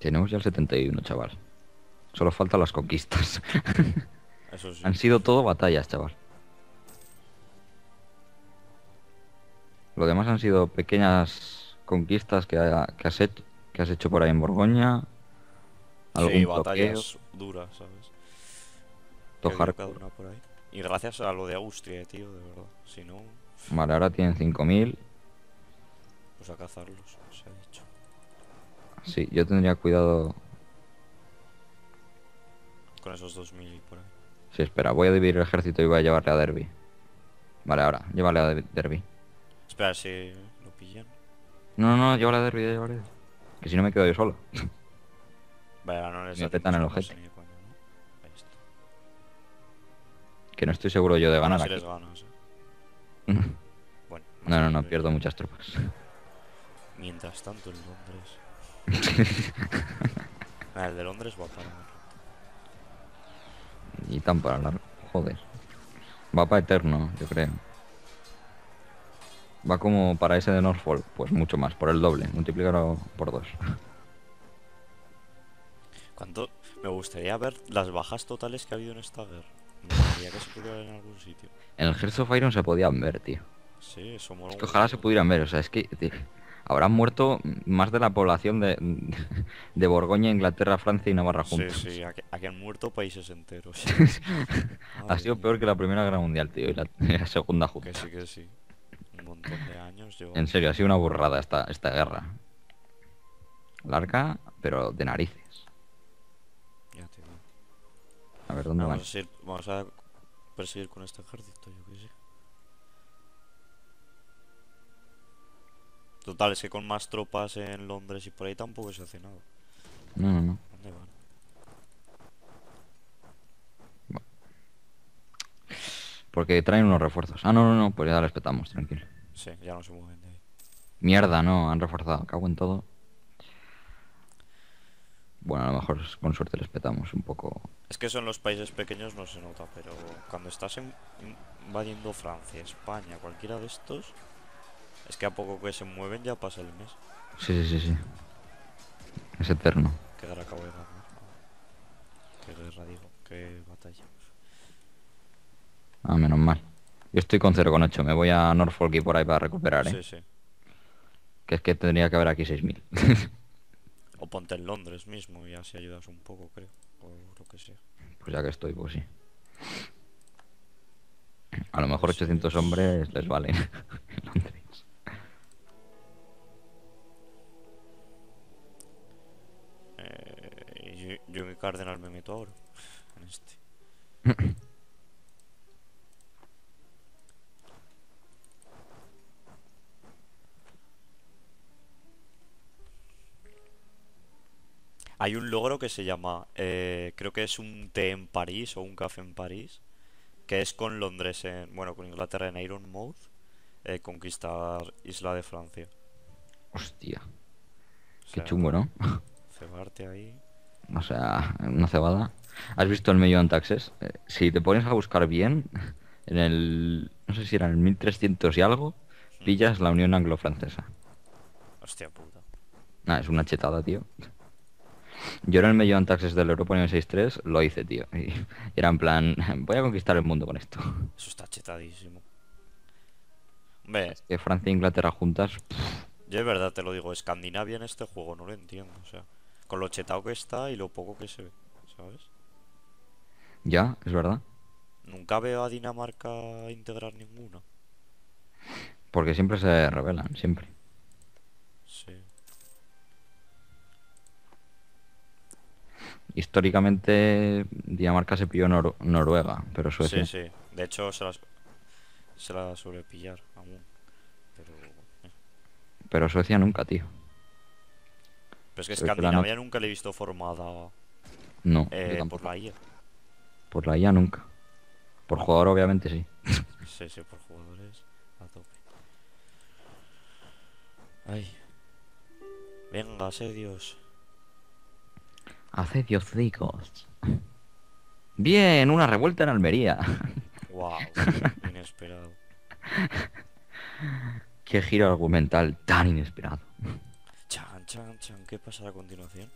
Tenemos ya el 71, chaval. Solo faltan las conquistas. Eso sí. Han sido todo batallas, chaval. Lo demás han sido pequeñas conquistas que, ha- que has, hecho, que has hecho por ahí en Borgoña. Algún Sí, bloqueo, batallas duras, ¿sabes? una por ahí. Y gracias a lo de Austria, tío, de verdad. Si no, Vale, ahora tienen 5.000. pues a cazarlos, se ha dicho. Sí, yo tendría cuidado. Con esos 2.000 y por ahí. Sí, espera, voy a dividir el ejército y voy a llevarle a Derby. Vale, ahora, llévale a De- Derby. Espera, si lo pillan. No, no, no, llévale a Derby, llévale. Que si no me quedo yo solo. Vaya, no les Me petan el no sé de ¿no? Ahí está. Que no estoy seguro yo de Bueno, ganar si aquí. les ganas, ¿eh? No, Bueno. no, no, sé, pierdo muchas tropas. Mientras tanto, en Londres. Ah, el de Londres va a parar. Y tan para largo. Joder. Va para eterno, yo creo. Va como para ese de Norfolk, pues mucho más, por el doble, multiplícalo por dos. ¿Cuánto? Me gustaría ver las bajas totales que ha habido en esta guerra. Me gustaría que se pudiera ver en algún sitio. En el Hearts of Iron se podían ver, tío. Sí, eso mola Es que ojalá se pudieran ver, o sea, es que tío, habrán muerto más de la población de, de Borgoña, Inglaterra, Francia y Navarra Sí, juntos. sí, aquí, aquí han muerto países enteros. Ha sido peor que la Primera Guerra Mundial, tío, y la, la Segunda Que junta. sí, que sí. Un montón de años. En serio, ha sido una burrada esta, esta guerra. Larga, pero de narices. Ya digo. A ver, ¿dónde? Vamos a, seguir- vamos a perseguir con este ejército, yo que sé. Total, es que con más tropas en Londres y por ahí tampoco se hace nada. No, no, no. ¿Dónde van? Porque traen unos refuerzos. Ah, no, no, no, pues ya les petamos, tranquilo. Sí, ya no se mueven de ahí. Mierda, no, han reforzado. Cago en todo. Bueno, a lo mejor con suerte les petamos un poco. Es que eso en los países pequeños no se nota, pero cuando estás en- invadiendo Francia, España, cualquiera de estos, es que a poco que se mueven ya pasa el mes. Sí, sí, sí, sí. Es eterno. ¿Qué guerra acabo de ganar? ¿Qué guerra digo? ¿Qué batalla? Ah, menos mal. Yo estoy con 0,8. Me voy a Norfolk y por ahí para recuperar, ¿eh? Sí, sí. Que es que tendría que haber aquí 6.000. O ponte en Londres mismo y así ayudas un poco, creo. O lo que sea. pues ya que estoy, pues sí. A lo mejor 800 hombres les vale. en Londres. Eh, yo, yo en mi cardenal me meto ahora. En este. Hay un logro que se llama, eh, creo que es un té en París o un café en París, que es con Londres, en, bueno, con Inglaterra en Iron Mouth, eh, conquistar Isla de Francia. Hostia, O qué chungo, ¿no? Cebarte ahí. O sea, una cebada. ¿Has visto el Million Taxes? Eh, si te pones a buscar bien, en el. No sé si era en el 1300 y algo, pillas la Unión Anglo-Francesa. Hostia puta. Nah, es una chetada, tío. Yo en el Million Taxes del Europa Union 6.3 lo hice, tío. Y era en plan, voy a conquistar el mundo con esto. Eso está chetadísimo. Hombre, Que Francia e Inglaterra juntas. yo de verdad te lo digo, Escandinavia en este juego no lo entiendo. O sea, Con lo chetado que está y lo poco que se ve, ¿sabes? Ya, es verdad. Nunca veo a Dinamarca integrar ninguna. Porque siempre se rebelan, siempre. Históricamente Dinamarca se pilló Nor- Noruega, pero Suecia. Sí, sí. De hecho, se las, se la suele pillar aún. Pero, eh. Pero Suecia nunca, tío. Pero es que Pero que la Escandinavia nunca le he visto formada No, eh, por la IA. Por la IA nunca. Por jugador obviamente sí. Sí, sí, por jugadores a tope. Ay. Venga, Dios. Hace diosicos. Bien, una revuelta en Almería. Wow, inesperado. Qué giro argumental tan inesperado. Chan, chan, chan. ¿Qué pasará a continuación?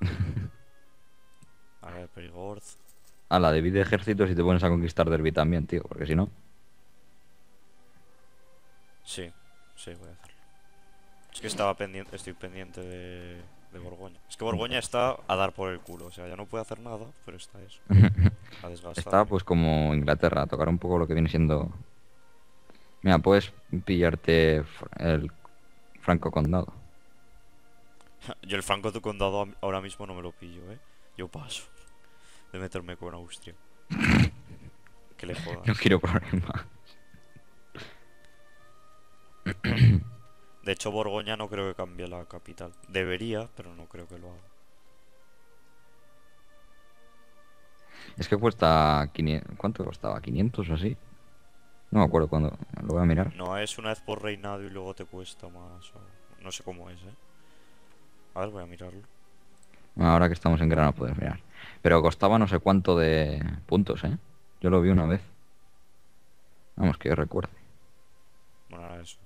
A ver, Perigord. A la divide ejércitos y te pones a conquistar Derby también, tío, porque si no. Sí, sí, voy a hacerlo. Es que estaba pendiente, estoy pendiente de, de Borgoña. Es que Borgoña está a dar por el culo, o sea, ya no puede hacer nada, pero está eso. A desgastar. Está pues como Inglaterra, a tocar un poco lo que viene siendo. Mira, puedes pillarte el Franco Condado. Yo el Franco tu condado ahora mismo no me lo pillo, ¿eh? Yo paso de meterme con Austria. que le jodas. No quiero problemas. De hecho, Borgoña no creo que cambie la capital. Debería, pero no creo que lo haga. Es que cuesta 500... ¿Cuánto costaba? ¿500 o así? No me acuerdo cuándo. Lo voy a mirar. No es una vez por reinado y luego te cuesta más. o- No sé cómo es, ¿eh? A ver, voy a mirarlo. Ahora que estamos en grano puedes mirar. Pero costaba no sé cuánto de puntos, ¿eh? Yo lo vi una vez. Vamos, que yo recuerde. Bueno, eso.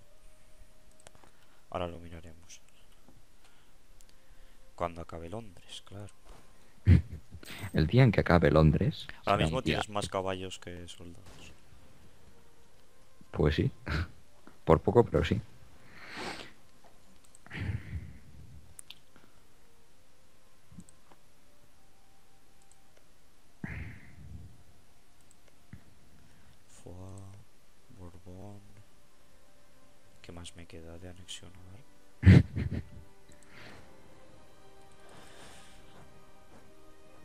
Ahora lo miraremos. Cuando acabe Londres, claro. El día en que acabe Londres... Ahora mismo tienes más caballos que soldados. Pues sí. Por poco, pero sí. Foix, Borbón. ¿Qué más me queda de anexionar?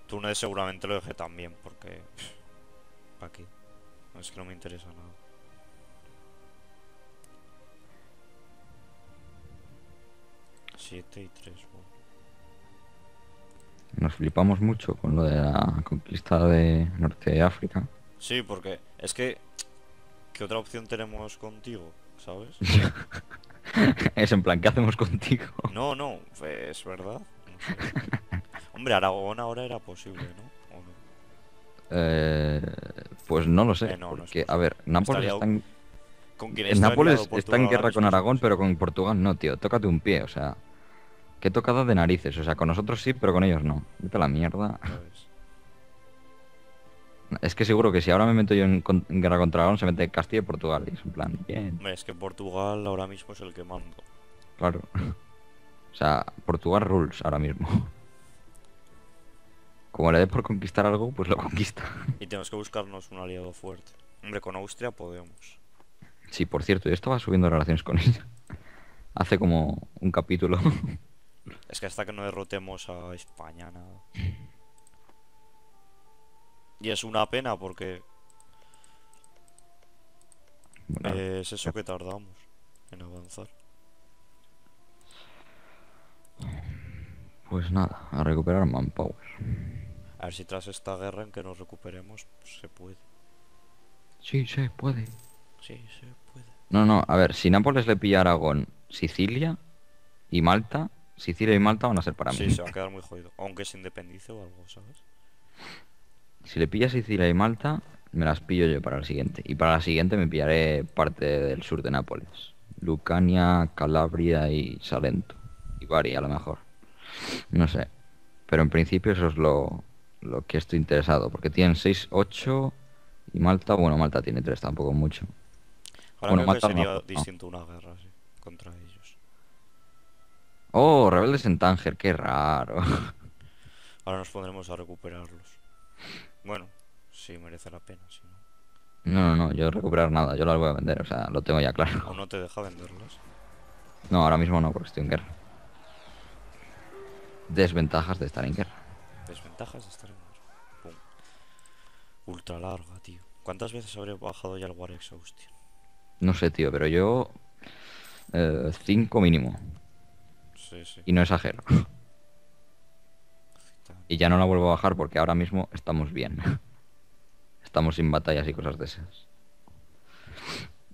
Túnez seguramente lo dejé también porque... ¿Para qué? No, es que no me interesa nada. Siete y tres. Nos flipamos mucho con lo de la conquista de Norte de África. Sí, porque es que... ¿Qué otra opción tenemos contigo? ¿Sabes? es en plan, ¿qué hacemos contigo? No, no, es verdad. No sé. Hombre, Aragón ahora era posible, ¿no? ¿O no? Eh, pues no lo sé. Eh, no, no porque, a posible. ver, Nápoles está en, ¿Con Nápoles está en guerra con? Aragón, pero con Portugal no, tío. Tócate un pie, o sea. Qué tocada de narices. O sea, con nosotros sí, pero con ellos no. Vete a la mierda. Ves. Es que seguro que si ahora me meto yo en, con- en guerra contra Aragón, se mete Castilla y Portugal. Y es en plan, bien, Hombre, es que Portugal ahora mismo es el que mando. claro. O sea, Portugal rules ahora mismo. Como le dé por conquistar algo, pues lo conquista. Y tenemos que buscarnos un aliado fuerte. Hombre, con Austria podemos. Sí, por cierto, yo estaba subiendo relaciones con ella. Hace como un capítulo. Es que hasta que no derrotemos a España, nada. Y es una pena porque Bueno, eh, es eso que tardamos en avanzar. Pues nada, a recuperar manpower. A ver si tras esta guerra en que nos recuperemos pues, se puede. Sí, se puede. Sí, se puede. No, no, a ver, si Nápoles le pilla a Aragón, Sicilia y Malta, Sicilia y Malta van a ser para mí. Sí, se va a quedar muy jodido. Aunque se independice o algo, ¿sabes? Si le pilla Sicilia y Malta, me las pillo yo para el siguiente. Y para la siguiente me pillaré parte del sur de Nápoles. Lucania, Calabria y Salento. Y Bari, a lo mejor. No sé. Pero en principio eso es lo, lo que estoy interesado. Porque tienen 6, 8 y Malta, bueno, Malta tiene 3, tampoco mucho. Ahora Bueno, creo que Malta no, sería no. distinto una guerra, sí, contra ellos. Oh, rebeldes en Tánger, qué raro. Ahora nos pondremos a recuperarlos. Bueno, sí merece la pena, si no. No, no, no, yo recuperar nada, yo las voy a vender, o sea, lo tengo ya claro. ¿O no te deja venderlas? No, ahora mismo no, porque estoy en guerra. Desventajas de estar en guerra. Desventajas de estar en guerra. Pum. Ultra larga, tío. ¿Cuántas veces habré bajado ya el War Exhaustion? No sé, tío, pero yo... eh, cinco mínimo. Sí, sí. Y no exagero. Y ya no la vuelvo a bajar porque ahora mismo estamos bien. Estamos sin batallas y cosas de esas.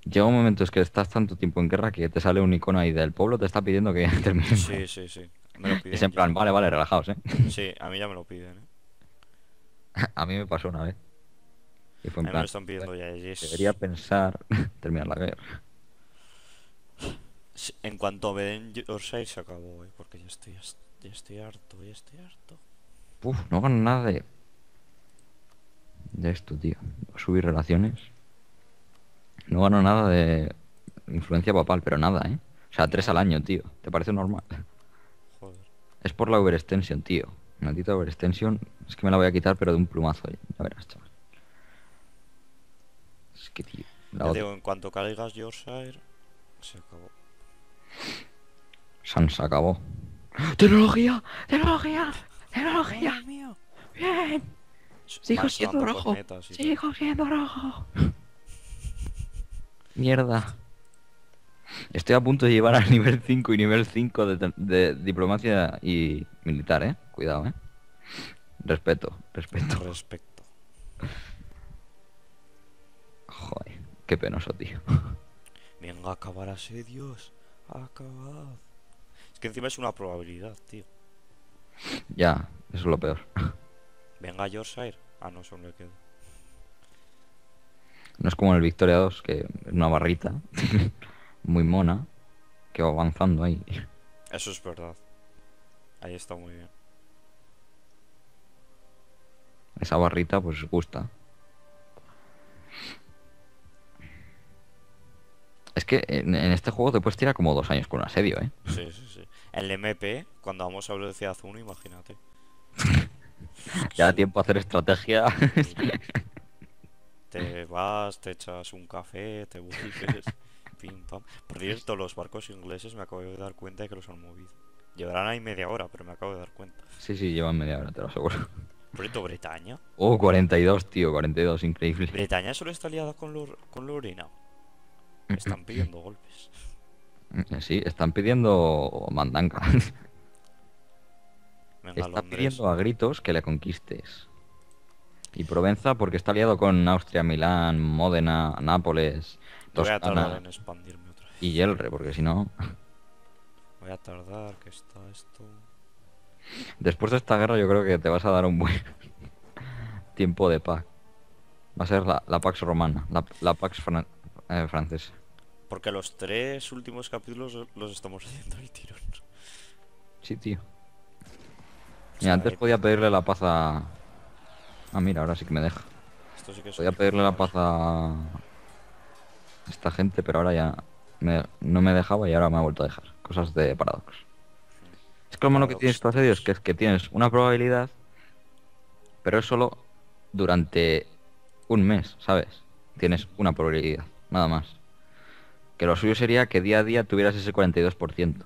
Llega un momento es que estás tanto tiempo en guerra que te sale un icono ahí del pueblo, te está pidiendo que termines. Sí, sí, sí. Me lo piden Es en ya. plan, vale, vale, relajaos, ¿eh? Sí, a mí ya me lo piden, ¿eh? A mí me pasó una vez. Y fue A en me plan, lo están pidiendo ya. y es- debería pensar terminar la guerra. Sí, En cuanto me den Yorkshire se acabó, ¿eh? Porque ya estoy, ya estoy harto, ya estoy harto. Uf, no gano nada de... De esto, tío. A subir relaciones. No gano nada de influencia papal, pero nada, ¿eh? O sea, tres al año, tío. ¿Te parece normal? Joder. Es por la overextension, tío. Maldita overextension. Es que me la voy a quitar, pero de un plumazo. Ya ya verás, chaval. Es que, tío. La Ya otra. digo, en cuanto caigas Yorkshire, se acabó. San se acabó. ¡Tecnología! ¡Tecnología! ¡Tecnología! mío! ¡Bien! Sigo más siendo rojo. Sigo siendo rojo. Mierda. Estoy a punto de llevar al nivel 5 y nivel 5 de, diplomacia y militar, ¿eh? Cuidado, ¿eh? Respeto, respeto. Respecto. Joder, qué penoso, tío. Venga, acabar asedios. Acabad. Es que encima es una probabilidad, tío. Ya, eso es lo peor. Venga, Yorkshire. Ah, no, solo le quedo. No es como en el Victoria 2, que es una barrita muy mona que va avanzando ahí. Eso es verdad. Ahí está muy bien. Esa barrita pues gusta. Es que en, en este juego te puedes tirar como dos años con un asedio, ¿eh? Sí, sí, sí. El MP, cuando vamos a velocidad 1, imagínate. Ya da tiempo a hacer estrategia. Te vas, te echas un café, te vuelves, pim pam. Por cierto, los barcos ingleses me acabo de dar cuenta de que los han movido. Llevarán ahí media hora, pero me acabo de dar cuenta. sí, sí, llevan media hora, te lo aseguro. Por Bretaña. Oh, 42, tío, 42, increíble. Bretaña solo está liada con, Lor con Lorena. Están pidiendo golpes. Sí, están pidiendo mandanga. Venga, Está Londres. pidiendo a gritos que le conquistes. Y Provenza porque está aliado con Austria, Milán, Módena, Nápoles, Voy a tardar en expandirme otra vez. y Yelre, porque si no... Voy a tardar, que está esto. Después de esta guerra yo creo que te vas a dar un buen tiempo de paz. Va a ser la, la Pax Romana, la, la Pax fran- eh, francesa. Porque los tres últimos capítulos los estamos haciendo el tirón. Sí, tío. Mira, antes eh, podía pedirle la paz a... Ah, mira, ahora sí que me deja. Esto sí que es Podía un pedirle la paz a... Esta gente, pero ahora ya me- no me dejaba y ahora me ha vuelto a dejar. Cosas de Paradox. Es que lo malo que tiene estos asedios que es que tienes una probabilidad, pero es solo durante un mes, ¿sabes? Tienes una probabilidad, nada más. Que lo suyo sería que día a día tuvieras ese 42%.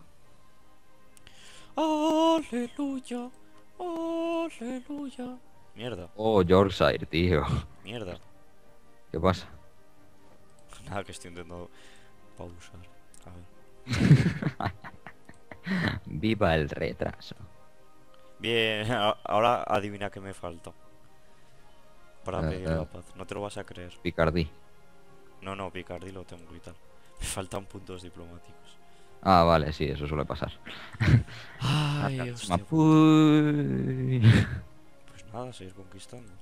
Aleluya, aleluya. Mierda, Oh, Yorkshire, tío. mierda. ¿Qué pasa? Nada, que estoy intentando pausar. A ver. Viva el retraso. Bien, ahora adivina qué me falta. Para pedir la paz. No te lo vas a creer. Picardí. No, no, Picardi lo tengo y tal. Me faltan puntos diplomáticos. Ah, vale, sí, eso suele pasar. Ay, Ma- hostia. Pues nada, seguir conquistando.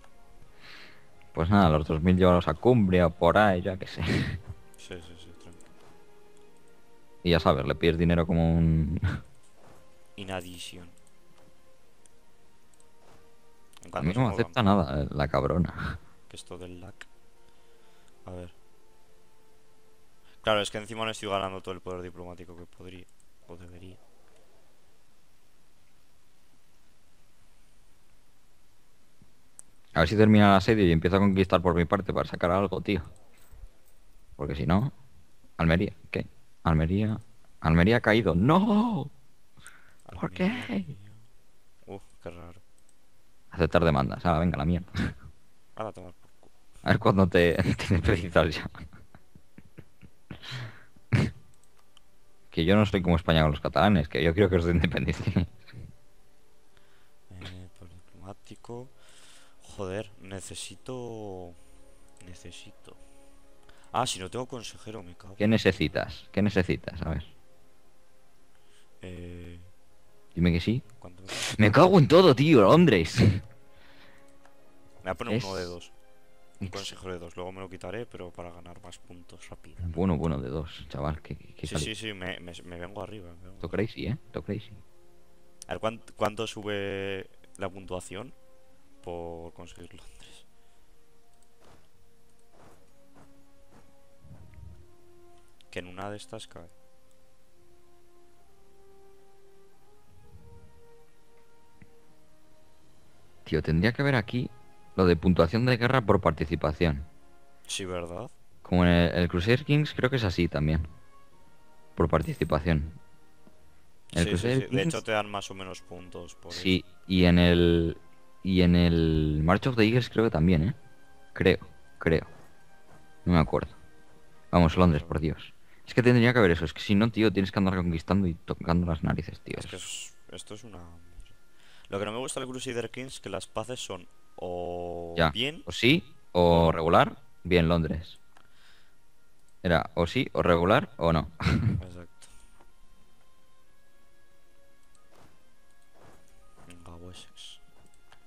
Pues nada, los 2000 llévalos a Cumbria o por ahí, ya que sé. Sí, sí, sí, tranquilo. Y ya sabes, le pides dinero como un... In addition. En A mí no me acepta nada, la cabrona. Que esto del lag. A ver. Claro, es que encima no estoy ganando todo el poder diplomático que podría. O debería. A ver si termina el asedio y empiezo a conquistar por mi parte para sacar algo, tío. Porque si no... Almería, ¿qué? Almería... Almería ha caído. ¡No! ¿Por qué? Uf, qué raro. Aceptar demandas. Ah, venga, la mierda. Ahora tomar por culo. A ver cuándo te, te independizas ya. que yo no soy como España con los catalanes, que yo creo que os independicen. Eh, por diplomático. Joder, necesito. Necesito. Ah, si no tengo consejero, me cago. ¿Qué necesitas? ¿Qué necesitas? A ver. Eh, Dime que sí. ¿cuánto me... Cago en todo, tío, Londres. me voy a poner Es- uno de dos. Un consejero de dos. Luego me lo quitaré, pero para ganar más puntos rápido. Bueno, bueno, de dos, chaval. Que, que Sí, sí, sí, me, me, me vengo arriba. me vengo Esto crazy, ¿eh? Esto crazy. A ver, ¿cuánto, cuánto sube la puntuación por conseguir Londres? Que en una de estas cae. Tío, tendría que haber aquí lo de puntuación de guerra por participación. Sí, ¿verdad? Como en el, el Crusader Kings creo que es así también. Por participación. El Sí. De hecho, te dan más o menos puntos por Sí, y en el. Y en el March of the Eagles creo que también, ¿eh? Creo, creo. No me acuerdo. Vamos, Londres, por Dios. Es que tendría que haber eso. Es que si no, tío, tienes que andar conquistando y tocando las narices, tío. Es que es- esto es una... Lo que no me gusta del Crusader Kings es que las paces son o Ya. bien O sí, o regular, bien Londres. Era o sí, o regular, o no. Exacto.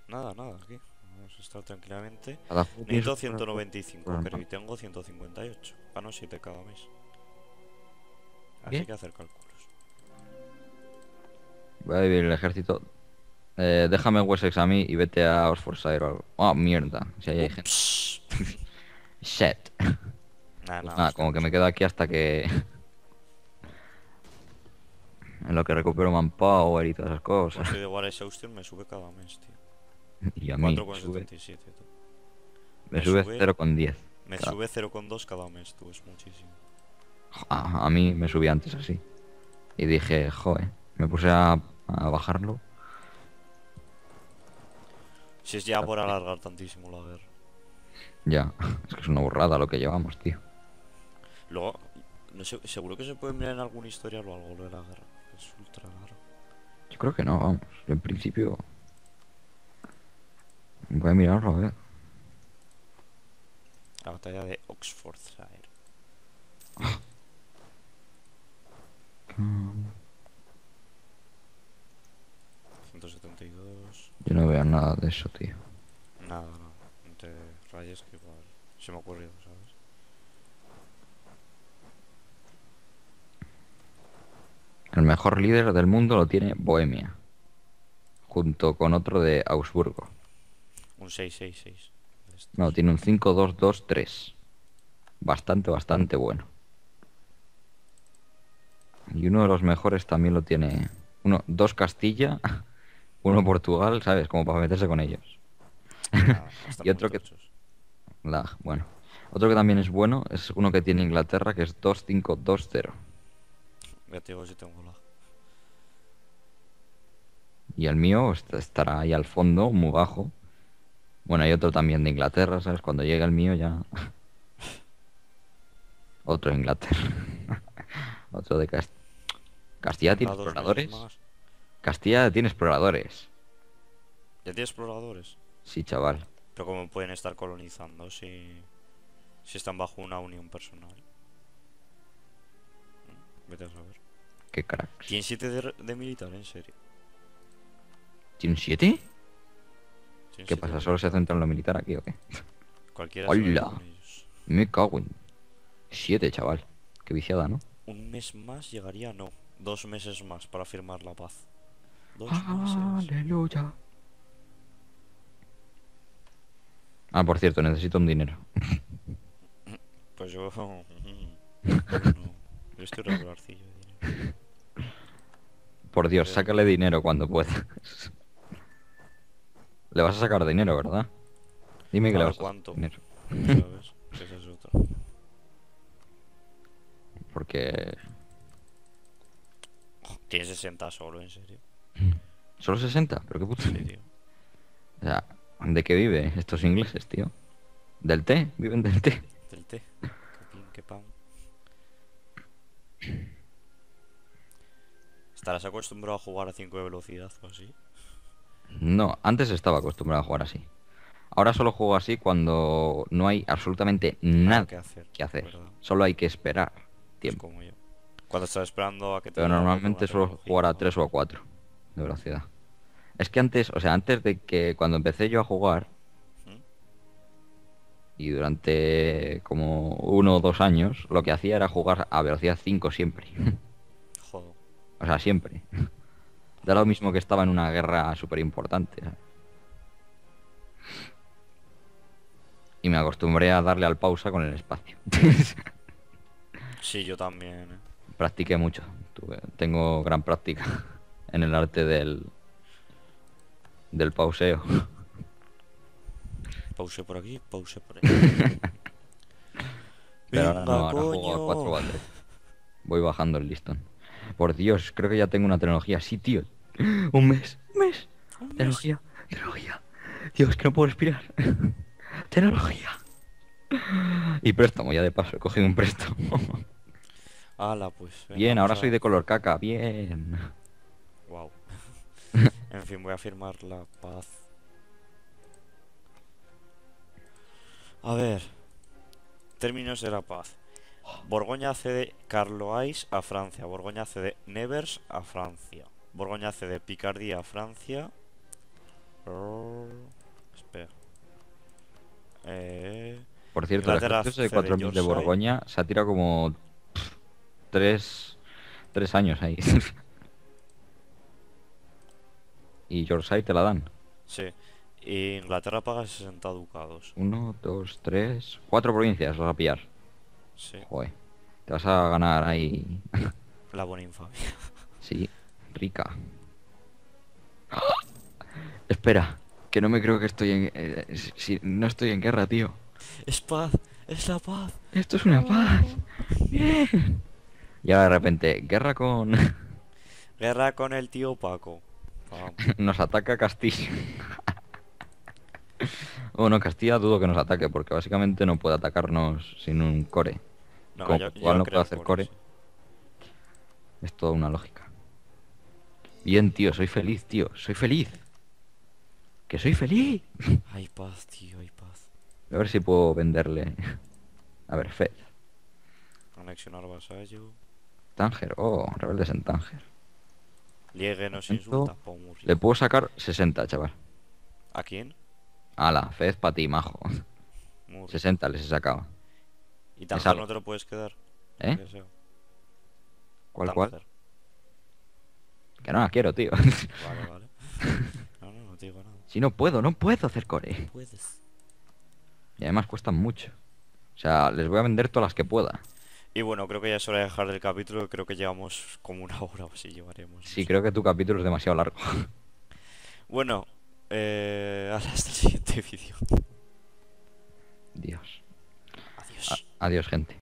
Nada, nada, aquí. Vamos a estar tranquilamente. Necesito su- 195, programa. pero y tengo 158. Gano 7 cada mes. Así que hacer cálculos. Voy a vivir el ejército. Eh, déjame Wessex a mí y vete a Oxfordshire o algo. Ah, mierda. Si ahí hay gente. Shit. Nada, Pues nada, nada, como que me quedo aquí hasta que. en lo que recupero manpower y todas esas cosas. Pues de Wallace Austin me sube cada mes, tío. Y a mí me sube, 4,77, tú. me me sube sube- 0,10. Me Claro. sube 0,2 cada mes, tú, es muchísimo. A, a mí me subí antes así. Y dije, joder, me puse a, a bajarlo. Si es ya por alargar tantísimo la guerra. Ya, es que es una burrada lo que llevamos, tío. Luego, no sé, seguro que se puede mirar en algún historial o algo lo de la guerra. Es ultra raro. Yo creo que no, vamos. En principio. Voy a mirarlo, a ver. La batalla de Oxfordshire. Mm, 172. Yo no veo nada de eso, tío. Nada, nada. No te rayes que igual se me ha ocurrido, ¿sabes? El mejor líder del mundo lo tiene Bohemia. Junto con otro de Augsburgo. Un 666. de estos. No, tiene un 5-2-2-3. Bastante, bastante bueno. Y uno de los mejores también lo tiene. Uno, dos Castilla, uno Portugal, ¿sabes? Como para meterse con ellos. Están Y otro que-. Lag, bueno. Otro que también es bueno es uno que tiene Inglaterra, que es 2-5-2-0. Ya te digo si tengo lag. Y el mío est- estará ahí al fondo, muy bajo. Bueno, hay otro también de Inglaterra, ¿sabes? Cuando llega el mío ya... otro de Inglaterra. otro de Cast- Castilla tiene exploradores. Castilla tiene exploradores. ¿Ya tienes exploradores? Sí, chaval. Pero ¿cómo pueden estar colonizando si, si están bajo una unión personal? Vete a saber. Qué cracks. ¿Tienen 7 de, de militar, en serio? ¿Tiene un 7? ¿Tienen ¿Qué siete pasa? ¿Solo se centra en lo militar aquí o qué? Cualquiera ¡Hola! Me cago en... 7, chaval. Qué viciada, ¿no? Un mes más llegaría, no. Dos meses más para firmar la paz. Dos Ah, meses. Aleluya. Ah, por cierto, necesito un dinero. Pues yo. no, yo estoy regularcillo. Por Dios, sácale dinero cuando puedas. Le vas a sacar dinero, ¿verdad? Dime que le vas a cuánto. poner. ¿Sabes? Esa es otra. Porque... Tiene 60 solo, en serio. ¿Solo 60? ¿Pero qué puto? Sí, tío. O sea, ¿de qué vive estos ingleses, tío? ¿Del té? ¿Viven del té? Del té. Qué pin, qué pan. ¿Estarás acostumbrado a jugar a 5 de velocidad o así? No, antes estaba acostumbrado a jugar así. Ahora solo juego así cuando no hay absolutamente nada que hacer. ¿verdad? Solo hay que esperar Es tiempo. como yo. Cuando estás esperando a que te Pero normalmente suelo jugar a ¿no? 3 o a 4 de velocidad. Es que antes, o sea, antes de que cuando empecé yo a jugar ¿Mm? y durante como uno o dos años, lo que hacía era jugar a velocidad 5 siempre. Joder. o sea, siempre. Da lo mismo que estaba en una guerra súper importante. Y me acostumbré a darle al pausa con el espacio. Sí, yo también. ¿eh? Practiqué mucho. Tuve- tengo gran práctica en el arte del del pauseo. Pause por aquí, pause por ahí. Pero ahora no, ahora juego a coño. 4 o a 3. Voy bajando el listón. Por Dios, creo que ya tengo una tecnología. Sí, tío. Un mes. Un mes. Tecnología. Tecnología. Dios, que no puedo respirar. tecnología. Y préstamo, ya de paso. He cogido un préstamo. Hala, pues. venga, Bien, ahora soy de color caca. Bien. Wow. en fin, voy a firmar la paz. A ver. Términos de la paz. Borgoña cede Carloais a Francia. Borgoña cede Nevers a Francia. Borgoña cede Picardía a Francia. Brrr, Espera. Eh, Por cierto, el ejército de cede 4000 de. Borgoña se ha tirado como. pff, Tres. Tres años ahí. y Yorkshire te la dan. sí. Y Inglaterra paga 60 ducados. Uno, dos, tres. Cuatro provincias vas a pillar. Sí. Joder. Te vas a ganar ahí. La buena infamia. sí, rica. Espera, que no me creo que estoy en. eh, si- si- no estoy en guerra, tío. Es paz. Es la paz. Esto es una paz. Bien. Y ahora de repente, guerra con. Guerra con el tío Paco. Nos ataca Castilla. bueno, Castilla dudo que nos ataque, porque básicamente no puede atacarnos sin un core. No, Como yo- yo no puede hacer core. Es toda una lógica. Bien, tío, soy feliz, tío. Soy feliz. Que soy feliz. Hay paz, tío, hay paz. A ver si puedo venderle. A ver, Fed. Anexionar vasallo. Tánger. Oh, rebeldes en Tánger. Liegue nos insulta. Le puedo sacar 60, chaval. ¿A quién? Ala, Fed para ti, majo. Muy rico. 60 les he sacado. ¿Y Tánger no te lo puedes quedar? ¿Eh? ¿Cuál, cuál? Que no la quiero, tío. Vale, vale. No, no, no te digo nada. si no puedo, no puedo hacer core. Puedes. Y además cuestan mucho. O sea, les voy a vender todas las que pueda. Y bueno, creo que ya es hora de dejar el capítulo. Creo que llevamos como una hora o así llevaremos. no Sí, creo que tu capítulo es demasiado largo. Bueno, eh, hasta el siguiente vídeo. Dios. Adiós. A- adiós, gente.